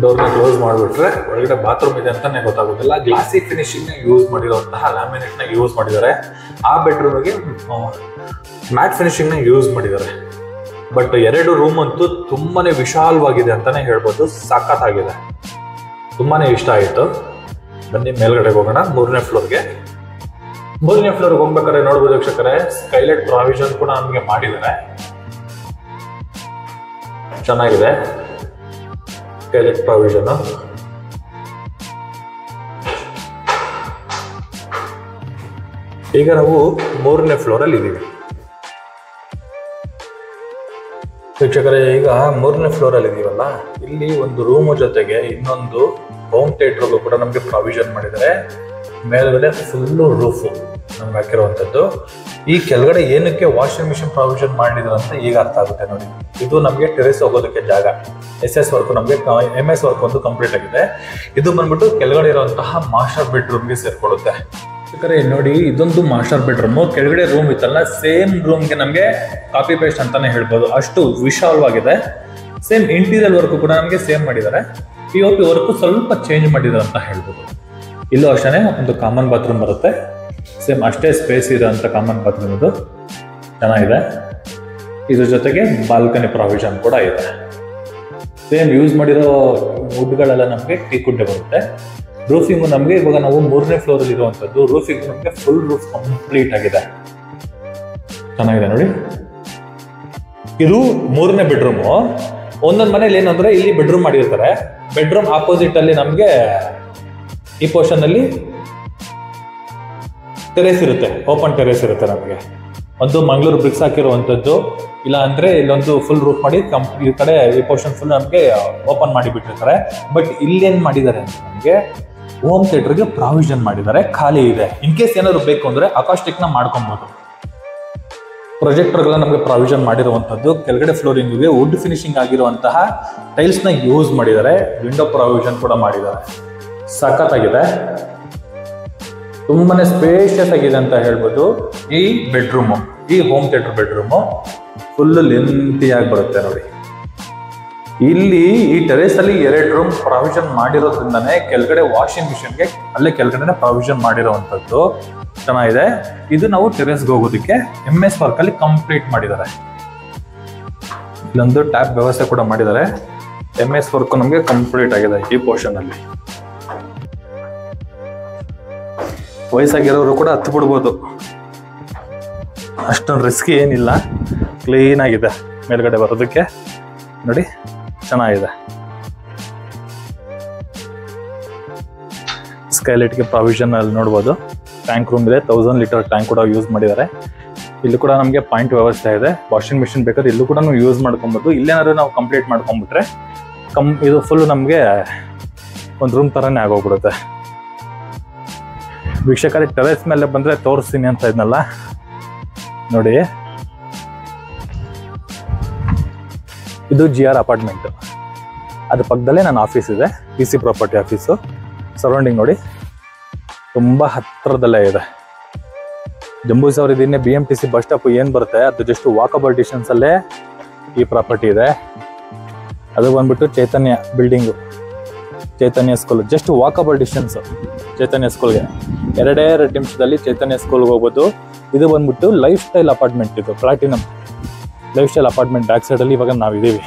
ಡೋರ್ನ ಕ್ಲೋಸ್ ಮಾಡಿಬಿಟ್ರೆ ಒಳಗಡೆ ಬಾತ್ರೂಮ್ ಇದೆ ಅಂತಾನೆ ಗೊತ್ತಾಗೋದಿಲ್ಲ. ಗ್ಲಾಸಿ ಫಿನಿಶಿಂಗ್ ಯೂಸ್ ಮಾಡಿರುವಂತಹ ಲ್ಯಾಮಿನೇಟ್ನ ಯೂಸ್ ಮಾಡಿದ್ದಾರೆ. ಆ ಬೆಡ್ರೂಮಿಗೆ ಮ್ಯಾಟ್ ಫಿನಿಶಿಂಗ್ನ ಯೂಸ್ ಮಾಡಿದ್ದಾರೆ. ಬಟ್ ಎರಡು ರೂಮ್ ಅಂತೂ ತುಂಬಾನೇ ವಿಶಾಲವಾಗಿದೆ ಅಂತಾನೆ ಹೇಳ್ಬೋದು. ಸಖತ್ತಾಗಿದೆ ತುಂಬಾನೇ ಇಷ್ಟ ಆಯಿತು. ಬನ್ನಿ, ಮೇಲ್ಗಡೆ ಹೋಗೋಣ. ಮೂರನೇ ಫ್ಲೋರ್ಗೆ ಮೂರನೇ ಫ್ಲೋರ್ಗೆ ಹೋಗ್ಬೇಕಾದ್ರೆ ನೋಡ್ಬೋದು ವೀಕ್ಷಕರೇ ಸ್ಕೈಲೈಟ್ ಪ್ರಾವಿಷನ್ ಕೂಡ ನಮಗೆ ಮಾಡಿದ್ದಾರೆ. ಚೆನ್ನಾಗಿದೆ. ಸ್ಕೈಲೈಟ್ ಪ್ರಾವಿಷನ್ ಈಗ ನಾವು ಮೂರನೇ ಫ್ಲೋರ್ ಅಲ್ಲಿ ಇದ್ದೀವಿ ವೀಕ್ಷಕರೇ, ಈಗ ಮೂರನೇ ಫ್ಲೋರ್ ಅಲ್ಲಿ ಇದೀವಲ್ಲ? ಇಲ್ಲಿ ಒಂದು ರೂಮ್ ಜೊತೆಗೆ ಇನ್ನೊಂದು ಹೋಮ್ ಥಿಯೇಟರ್ಗೂ ಕೂಡ ನಮಗೆ ಪ್ರಾವಿಷನ್ ಮಾಡಿದ್ದಾರೆ. ಮೇಲ್ಗಡೆ ಫುಲ್ಲು ರೂಫು ನಮ್ಗೆ ಹಾಕಿರುವಂಥದ್ದು. ಈ ಕೆಳಗಡೆ ಏನಕ್ಕೆ ವಾಷಿಂಗ್ ಮಿಷಿನ್ ಪ್ರಾವಿಷನ್ ಮಾಡಿದ್ರು ಅಂತ ಈಗ ಅರ್ಥ ಆಗುತ್ತೆ ನೋಡಿ. ಇದು ನಮಗೆ ಟೆರೆಸ್ ಹೋಗೋದಕ್ಕೆ ಜಾಗ. ಎಸ್ ಎಸ್ ವರ್ಕ್ ನಮಗೆ ಎಂ ಎಸ್ ವರ್ಕ್ ಒಂದು ಕಂಪ್ಲೀಟ್ ಆಗಿದೆ. ಇದು ಬಂದ್ಬಿಟ್ಟು ಕೆಳಗಡೆ ಇರುವಂತಹ ಮಾಸ್ಟರ್ ಬೆಡ್ರೂಮ್ಗೆ ಸೇರ್ಕೊಳ್ಳುತ್ತೆ. ಯಾಕಂದ್ರೆ ನೋಡಿ, ಇದೊಂದು ಮಾಸ್ಟರ್ ಬೆಡ್ರೂಮ್ ಕೆಳಗಡೆ ರೂಮ್ ಇತ್ತಲ್ಲ ಸೇಮ್ ರೂಮ್ಗೆ ನಮಗೆ ಕಾಪಿ ಪೇಸ್ಟ್ ಅಂತಾನೆ ಹೇಳ್ಬೋದು. ಅಷ್ಟು ವಿಶಾಲವಾಗಿದೆ. ಸೇಮ್ ಇಂಟೀರಿಯರ್ ವರ್ಕ್ ಕೂಡ ನಮಗೆ ಸೇಮ್ ಮಾಡಿದ್ದಾರೆ. ಪಿ ಒ ಪಿ ವರ್ಕ್ ಸ್ವಲ್ಪ ಚೇಂಜ್ ಮಾಡಿದ್ದಾರೆ ಅಂತ ಹೇಳ್ಬೋದು. ಇಲ್ಲೂ ಅಷ್ಟೇ ಒಂದು ಕಾಮನ್ ಬಾತ್ರೂಮ್ ಬರುತ್ತೆ. ಸೇಮ್ ಅಷ್ಟೇ ಸ್ಪೇಸ್ ಇರೋಂಥ ಕಾಮನ್ ಬಾತ್ರೂಮ್ ಇದು ಚೆನ್ನಾಗಿದೆ. ಇದ್ರ ಜೊತೆಗೆ ಬಾಲ್ಕನಿ ಪ್ರಾವಿಷನ್ ಕೂಡ ಇದೆ. ಸೇಮ್ ಯೂಸ್ ಮಾಡಿರೋ ವುಡ್ಗಳೆಲ್ಲ ನಮಗೆ ಟೀಕುಡ್ಡೆ ಬರುತ್ತೆ. ರೂಫಿಂಗು ನಮಗೆ ಇವಾಗ ನಾವು ಮೂರನೇ ಫ್ಲೋರ್ ಅಲ್ಲಿ ಇರುವಂತದ್ದು ರೂಫಿಂಗ್ ನಮಗೆ ಫುಲ್ ರೂಫ್ ಕಂಪ್ಲೀಟ್ ಆಗಿದೆ. ಚೆನ್ನಾಗಿದೆ ನೋಡಿ. ಇದು ಮೂರನೇ ಬೆಡ್ರೂಮು ಒಂದೊಂದು ಮನೇಲಿ ಏನಂದ್ರೆ ಇಲ್ಲಿ ಬೆಡ್ರೂಮ್ ಮಾಡಿರ್ತಾರೆ. ಬೆಡ್ರೂಮ್ ಆಪೋಸಿಟ್ ಅಲ್ಲಿ ನಮಗೆ ಈ ಪೋರ್ಷನ್ ಅಲ್ಲಿ ಟೆರೇಸ್ ಇರುತ್ತೆ ಓಪನ್ ಟೆರೇಸ್ ಇರುತ್ತೆ ನಮಗೆ. ಒಂದು ಮಂಗಳೂರು ಬ್ರಿಕ್ಸ್ ಹಾಕಿರುವಂಥದ್ದು. ಇಲ್ಲ ಅಂದ್ರೆ ಇಲ್ಲೊಂದು ಫುಲ್ ರೂಫ್ ಮಾಡಿ ಕಂ ಈ ಕಡೆ ಈ ಪೋರ್ಷನ್ ಫುಲ್ ನಮಗೆ ಓಪನ್ ಮಾಡಿ ಬಿಟ್ಟಿರ್ತಾರೆ. ಬಟ್ ಇಲ್ಲೇನು ಮಾಡಿದ್ದಾರೆ ಅಂತ ನಮಗೆ ಹೋಮ್ ಥಿಯೇಟರ್ಗೆ ಪ್ರಾವಿಷನ್ ಮಾಡಿದ್ದಾರೆ, ಖಾಲಿ ಇದೆ. ಇನ್ ಕೇಸ್ ಏನಾದ್ರು ಬೇಕು ಅಂದರೆ ಅಕಾಸ್ಟಿಕ್ ಮಾಡ್ಕೊಬೋದು. ಮಾಡ್ಕೊಬಹುದು ಪ್ರೊಜೆಕ್ಟರ್ಗಳ ನಮಗೆ ಪ್ರಾವಿಷನ್ ಮಾಡಿರುವಂಥದ್ದು. ಕೆಳಗಡೆ ಫ್ಲೋರಿಂಗ್ ಇದೆ ವುಡ್ ಫಿನಿಶಿಂಗ್ ಆಗಿರುವಂತಹ ಟೈಲ್ಸ್ನ ಯೂಸ್ ಮಾಡಿದ್ದಾರೆ. ವಿಂಡೋ ಪ್ರಾವಿಷನ್ ಕೂಡ ಮಾಡಿದ್ದಾರೆ. ಸಖತ್ತಾಗಿದೆ. ತುಂಬಾನೇ ಸ್ಪೇಷಿಯಸ್ ಆಗಿದೆ ಅಂತ ಹೇಳ್ಬೋದು. ಈ ಬೆಡ್ರೂಮು ಈ ಹೋಮ್ ಥಿಯೇಟರ್ ಬೆಡ್ರೂಮು ಫುಲ್ ಲೆಂತಿಯಾಗಿ ಬರುತ್ತೆ ನೋಡಿ. ಇಲ್ಲಿ ಈ ಟೆರೇಸ್ ಅಲ್ಲಿ ಎರಡು ರೂಮ್ ಪ್ರಾವಿಷನ್ ಮಾಡಿರೋದ್ರಿಂದಾನೇ ಕೆಳಗಡೆ ವಾಷಿಂಗ್ ಮಿಷಿನ್ಗೆ ಅಲ್ಲೇ ಕೆಳಗಡೆ ಪ್ರಾವಿಷನ್ ಮಾಡಿರೋವಂಥದ್ದು. ಚೆನ್ನಾಗಿದೆ. ಇದು ನಾವು ಟೆರೇಸ್ಗೆ ಹೋಗೋದಕ್ಕೆ ಎಂ ಎಸ್ ವರ್ಕ್ ಅಲ್ಲಿ ಕಂಪ್ಲೀಟ್ ಮಾಡಿದ್ದಾರೆ. ಇಲ್ಲೊಂದು ಟ್ಯಾಪ್ ವ್ಯವಸ್ಥೆ ಕೂಡ ಮಾಡಿದ್ದಾರೆ. ಎಂ ಎಸ್ ವರ್ಕ್ ನಮಗೆ ಕಂಪ್ಲೀಟ್ ಆಗಿದೆ ಈ ಪೋರ್ಷನ್ ಅಲ್ಲಿ. ವಯಸ್ಸಾಗಿರೋರು ಕೂಡ ಹತ್ತು ಬಿಡ್ಬೋದು. ಅಷ್ಟೊಂದು ರಿಸ್ಕ್ ಏನಿಲ್ಲ. ಕ್ಲೀನಾಗಿದೆ ಮೇಲ್ಗಡೆ ಬರೋದಕ್ಕೆ. ನೋಡಿ, ಚೆನ್ನಾಗಿದೆ. ಸ್ಕೈಲೈಟ್ಗೆ ಪ್ರಾವಿಷನ್ ಅಲ್ಲಿ ನೋಡ್ಬೋದು. ಟ್ಯಾಂಕ್ ರೂಮ್ ಇದೆ ತೌಸಂಡ್ ಲೀಟರ್ ಟ್ಯಾಂಕ್ ಕೂಡ ಯೂಸ್ ಮಾಡಿದ್ದಾರೆ. ಇಲ್ಲಿ ಕೂಡ ನಮಗೆ ಪಾಯಿಂಟ್ ವ್ಯವಸ್ಥೆ ಇದೆ. ವಾಷಿಂಗ್ ಮಿಷಿನ್ ಬೇಕಾದ್ರೆ ಇಲ್ಲೂ ಕೂಡ ಯೂಸ್ ಮಾಡ್ಕೊಬೋದು. ಇಲ್ಲೇನಾದ್ರೂ ನಾವು ಕಂಪ್ಲೀಟ್ ಮಾಡ್ಕೊಂಬಿಟ್ರೆ, ಕಮ್ ಇದು ಫುಲ್ ನಮಗೆ ಒಂದು ರೂಮ್ ಥರನೇ ಆಗೋಗ್ಬಿಡುತ್ತೆ. ವೀಕ್ಷಕರೇ ಟೆರೆಸ್ ಮೇಲೆ ಬಂದ್ರೆ ತೋರಿಸ್ತೀನಿ ಅಂತ ಇದ್ನಲ್ಲ. ನೋಡಿ. ಇದು ಜಿ ಆರ್ ಅಪಾರ್ಟ್ಮೆಂಟ್ ಅದ್ರ ಪಕ್ಕದಲ್ಲೇ ನನ್ನ ಆಫೀಸ್ ಇದೆ P C property office surrounding ನೋಡಿ, ತುಂಬ ಹತ್ತಿರದಲ್ಲೇ ಇದೆ. ಜಂಬೂ ಸಾವಿರ Savaridinne B M T C bus stop ಏನು ಬರುತ್ತೆ, ಅದು ಜಸ್ಟ್ ವಾಕಬಲ್ ಡಿಸ್ಟೆನ್ಸಲ್ಲೇ ಈ ಪ್ರಾಪರ್ಟಿ ಇದೆ. ಅದು ಬಂದ್ಬಿಟ್ಟು Chaitanya building Chaitanya school just walkable distance Chaitanya ಸ್ಕೂಲ್ಗೆ ಎರಡೇ ಎರಡು ನಿಮಿಷದಲ್ಲಿ ಚೈತನ್ಯ ಸ್ಕೂಲ್ಗೆ ಹೋಗ್ಬೋದು. ಇದು ಬಂದ್ಬಿಟ್ಟು ಲೈಫ್ ಸ್ಟೈಲ್ ಅಪಾರ್ಟ್ಮೆಂಟ್ ಇದು platinum lifestyle apartment back ಸೈಡಲ್ಲಿ ಇವಾಗ ನಾವಿದ್ದೀವಿ.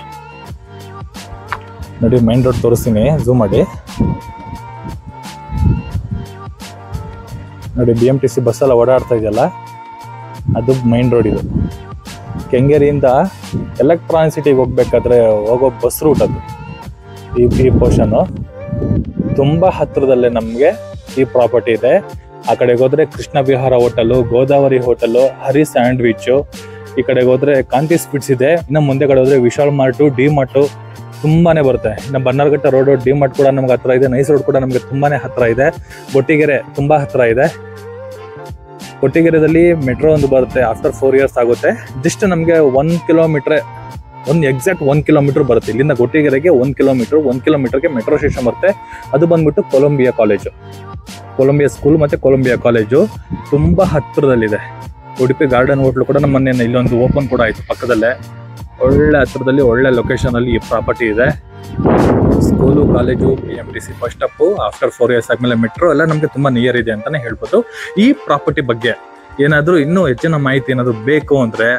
ನೋಡಿ ಮೈನ್ ರೋಡ್ ತೋರಿಸ್ತೀನಿ. ಝೂಮ್ ಮಾಡಿ. ನೋಡಿ ಬಿ ಎಂ ಟಿ ಸಿ ಬಸ್ಸೆಲ್ಲ ಓಡಾಡ್ತಾ ಇದೆಯಲ್ಲ? ಅದು ಮೈನ್ ರೋಡ್ ಇದು. ಕೆಂಗೇರಿಯಿಂದ ಎಲೆಕ್ಟ್ರಾನಿಕ್ ಸಿಟಿಗೆ ಹೋಗ್ಬೇಕಾದ್ರೆ ಹೋಗೋ ಬಸ್ ರೂಟ್ ಅದು. ಈ ಈ ಪೋರ್ಷನ್ನು ತುಂಬ ಹತ್ತಿರದಲ್ಲೇ ನಮಗೆ ಈ ಪ್ರಾಪರ್ಟಿ ಇದೆ. ಆ ಕಡೆಗೆ ಹೋದ್ರೆ Krishna Vihara hotel, Godavari hotel, Hari sandwich ಈ ಕಡೆಗೆ ಹೋದ್ರೆ ಕಾಂತಿ ಸ್ಪೀಡ್ಸ್ ಇದೆ. ಇನ್ನು ಮುಂದೆ ಕಡೆ ಹೋದ್ರೆ ವಿಶಾಲ್ ಮಾರ್ಟು, ಡಿ ಮಾರ್ಟು ತುಂಬಾನೇ ಬರುತ್ತೆ. ಇನ್ನು ಬನ್ನಾರ್ಘಟ್ಟ ರೋಡ್, ಡಿ ಮಾರ್ಟ್ ಕೂಡ ನಮ್ಗೆ ಹತ್ರ ಇದೆ. ನೈಸ್ ರೋಡ್ ಕೂಡ ನಮಗೆ ತುಂಬಾನೇ ಹತ್ರ ಇದೆ. ಬೊಟ್ಟಿಗೆರೆ ತುಂಬಾ ಹತ್ರ ಇದೆ. ಕೊಟ್ಟಿಗೆರೆದಲ್ಲಿ ಮೆಟ್ರೋ ಒಂದು ಬರುತ್ತೆ. ಆಫ್ಟರ್ ಫೋರ್ ಇಯರ್ಸ್ ಆಗುತ್ತೆ. ಜಸ್ಟ್ ನಮಗೆ ಒನ್ ಕಿಲೋಮೀಟ್ರ್ ಒಂದು ಎಕ್ಸಾಕ್ಟ್ ಒಂದ್ ಕಿಲೋಮೀಟರ್ ಬರುತ್ತೆ. ಇಲ್ಲಿಂದ ಗೊಟ್ಟಿಗೆರೆಗೆ ಒಂದು ಕಿಲೋಮೀಟರ್ ಒಂದು ಕಿಲೋಮೀಟರ್ಗೆ ಮೆಟ್ರೋ ಸ್ಟೇಷನ್ ಬರುತ್ತೆ. ಅದು ಬಂದ್ಬಿಟ್ಟು ಕೊಲಂಬಿಯಾ ಕಾಲೇಜು ಕೊಲಂಬಿಯಾ ಸ್ಕೂಲ್ ಮತ್ತೆ ಕೊಲಂಬಿಯಾ ಕಾಲೇಜು ತುಂಬಾ ಹತ್ತಿರದಲ್ಲಿದೆ ಉಡುಪಿ ಗಾರ್ಡನ್ ಹೋಟ್ಲು ಕೂಡ ನಮ್ಮ ಮೊನ್ನೆ ಇಲ್ಲೊಂದು ಓಪನ್ ಕೂಡ ಆಯ್ತು ಪಕ್ಕದಲ್ಲೇ. ಒಳ್ಳೆ ಹತ್ತಿರದಲ್ಲಿ ಒಳ್ಳೆ ಲೊಕೇಶನ್ ಅಲ್ಲಿ ಈ ಪ್ರಾಪರ್ಟಿ ಇದೆ. School college B M T C first stop after four years ಆದ್ಮೇಲೆ ಮೆಟ್ರೋ ಎಲ್ಲ ನಮಗೆ ತುಂಬಾ ನಿಯರ್ ಇದೆ ಅಂತಾನೆ ಹೇಳ್ಬೋದು. ಈ ಪ್ರಾಪರ್ಟಿ ಬಗ್ಗೆ ಏನಾದರೂ ಇನ್ನೂ ಹೆಚ್ಚಿನ ಮಾಹಿತಿ ಏನಾದರೂ ಬೇಕು ಅಂದ್ರೆ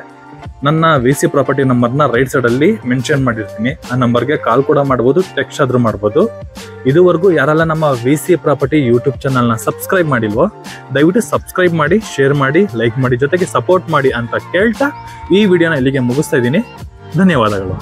ನನ್ನ ವಿ ಸಿ ಪ್ರಾಪರ್ಟಿ ನಂಬರ್ನ ರೈಟ್ ಸೈಡ್ ಅಲ್ಲಿ ಮೆನ್ಷನ್ ಮಾಡಿರ್ತೀನಿ. ಆ ನಂಬರ್ಗೆ ಕಾಲ್ ಕೂಡ ಮಾಡ್ಬೋದು ಟೆಕ್ಸ್ಟ್ ಆದರೂ ಮಾಡ್ಬೋದು. ಇದುವರೆಗೂ ಯಾರೆಲ್ಲ ನಮ್ಮ ವಿ ಸಿ ಪ್ರಾಪರ್ಟಿ ಯೂಟ್ಯೂಬ್ ಚಾನಲ್ನ ಸಬ್ಸ್ಕ್ರೈಬ್ ಮಾಡಿಲ್ವೋ, ದಯವಿಟ್ಟು ಸಬ್ಸ್ಕ್ರೈಬ್ ಮಾಡಿ ಶೇರ್ ಮಾಡಿ ಲೈಕ್ ಮಾಡಿ, ಜೊತೆಗೆ ಸಪೋರ್ಟ್ ಮಾಡಿ ಅಂತ ಕೇಳ್ತಾ ಈ ವಿಡಿಯೋನ ಇಲ್ಲಿಗೆ ಮುಗಿಸ್ತಾ ಇದ್ದೀನಿ. ಧನ್ಯವಾದಗಳು.